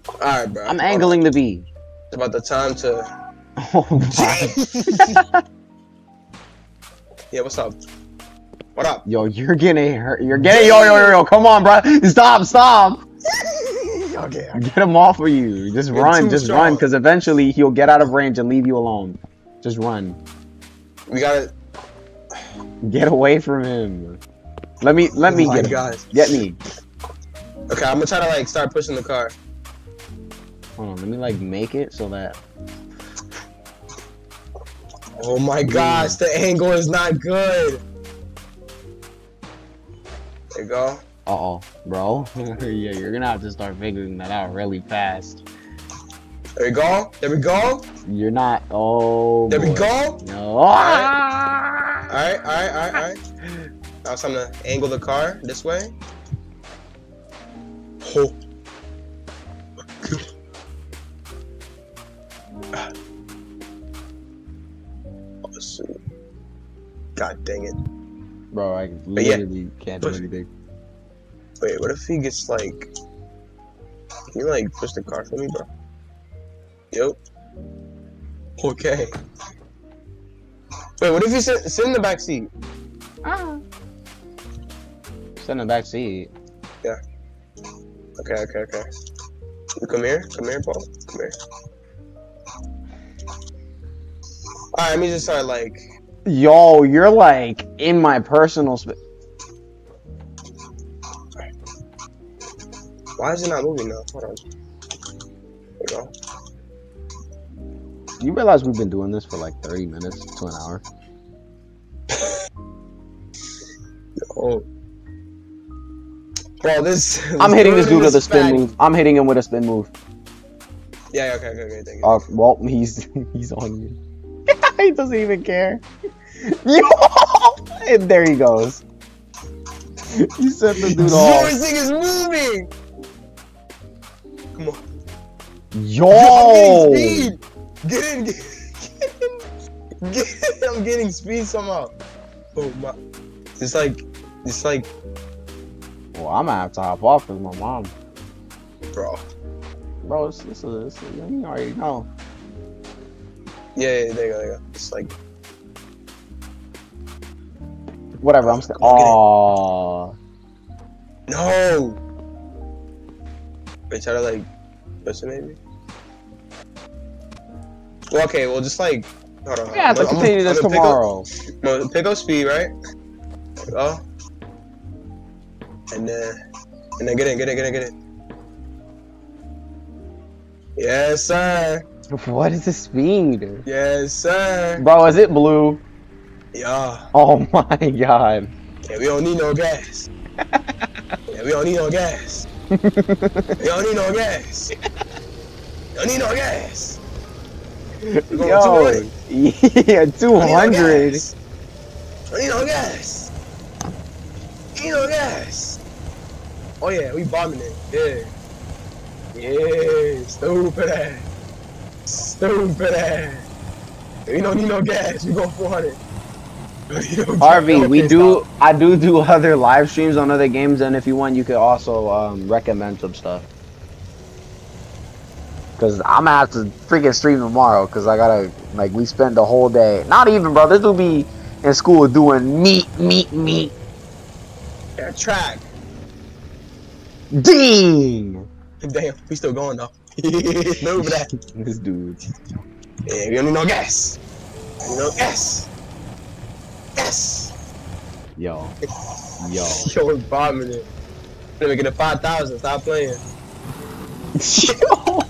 Alright, bro. I'm angling the bee. It's about the time to. Oh my. yeah, what's up? What up? Yo, you're getting hurt. You're getting yo yo yo yo. Come on, bro. Stop, stop. okay, okay. Get him off of you. Just You're run. Just strong. run, because eventually he'll get out of range and leave you alone. Just run. We gotta. Get away from him. Let me. Let me oh my get him. Get me. Okay, I'm gonna try to like start pushing the car. Hold on. Let me like make it so that. Oh my gosh, the angle is not good. There you go. Uh oh, bro. yeah, you're gonna have to start figuring that out really fast. There we go. There we go. You're not. Oh. There we go. No. Ah! Alright, alright, alright, alright. Now it's time to angle the car this way. Oh. God dang it. Bro, I yeah, literally can't do but- anything. Wait, what if he gets like. Can you like push the car for me, bro? Yep. Okay. Wait, what if you sit, sit in the back seat? Uh-huh. Sit in the back seat. Yeah. Okay, okay, okay. Come here, come here, Paul. Come here. Alright, let me just start like. Yo, you're like in my personal space. Why is it not moving now? Hold on. There we go. You realize we've been doing this for like 30 minutes to an hour? Oh. Bro, this. I'm hitting this dude with a spin move. I'm hitting him with a spin move. Yeah, okay, okay, okay, thank you. Oh, well, he's he's on you. he doesn't even care. Yo! And there he goes. You set the dude off. This thing is moving! Come on. Yo! Speed! Get in, get in. Get in. I'm getting speed somehow. Oh my. It's like, it's like, Well, I'm gonna have to hop off with my mom. bro. Bro, this, this is, this is, you already know. Yeah, yeah, there you go, there you go. It's like, Whatever, I'm still. Oh, no! Wait, try to like, it maybe? Well, okay, well, just like, hold on. we have to I'm gonna- continue I'm this pick up- tomorrow. No, pick up speed, right? Oh. And then, and then get in, get in, get in, get in. Yes, sir. What is the speed? Yes, sir. Bro, is it blue? Yeah. Oh my god. Yeah, we don't need no gas. yeah, we don't need no gas. We don't need no gas. Don't need no gas. Yo, 200. yeah, Don't need no 200. gas. Don't need no gas. Need no gas. Oh yeah, we bombing it. Yeah. Yeah, stupid ass. Stupid ass. We don't need no gas. We go 400. We don't need no gas. Harvey, we do. I do do other live streams on other games, and if you want, you could also um, recommend some stuff. Cause I'm gonna have to freaking stream tomorrow. Cause I gotta like we spent the whole day. Not even, bro. This will be in school doing meat, meat, meat. Yeah, track. Ding. Damn, we still going though. Move that. This dude. Yeah, we don't need no gas. No gas. Yes. Yo. Yo. Yo, we're bombing it. Let me get a 5,000. Stop playing. Yo.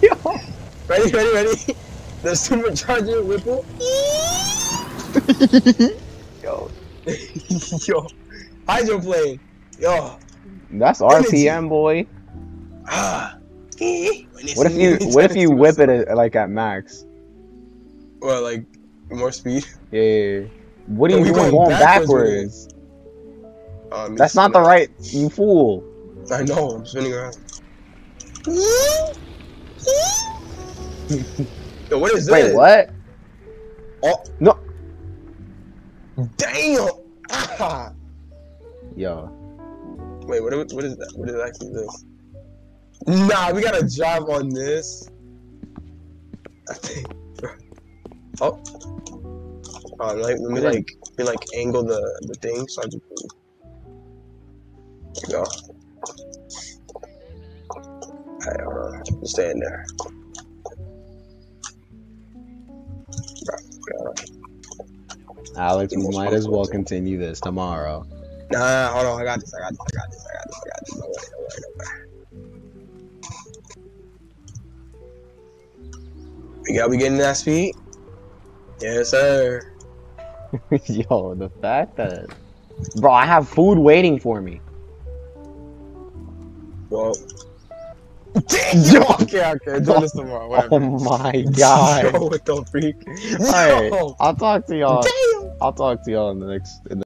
Yo. Ready, ready, ready? The supercharger Whipple. Yo. Yo, hydroplane. Yo. That's Energy. Boy. Ah. What if you What if you whip it at, like at max? Well, like more speed. Yeah. yeah, yeah. What are No, you we doing going going backwards backwards? Um, That's not the right. You fool. I know. I'm spinning around. Yo, what is this? Wait, what? Oh. No. Damn. Ah. Yo. Wait, what? What is that? What is actually this? Nah, we gotta drive on this. I think. Oh. Um, like, let me like, let me like angle the the thing so I can. There you go. staying there. Alex, we might as well continue this tomorrow. Nah, nah, hold on. I got this. I got this. I got this. I got this. I got this. Don't worry. Don't worry. Don't worry. We gotta be getting that speed. Yes, sir. Yo, the fact that, bro, I have food waiting for me. Well. Yo, okay, okay. Do this tomorrow. Whatever. Oh my god. Yo, what the freak? Alright, I'll talk to y'all. I'll talk to y'all in the next. In the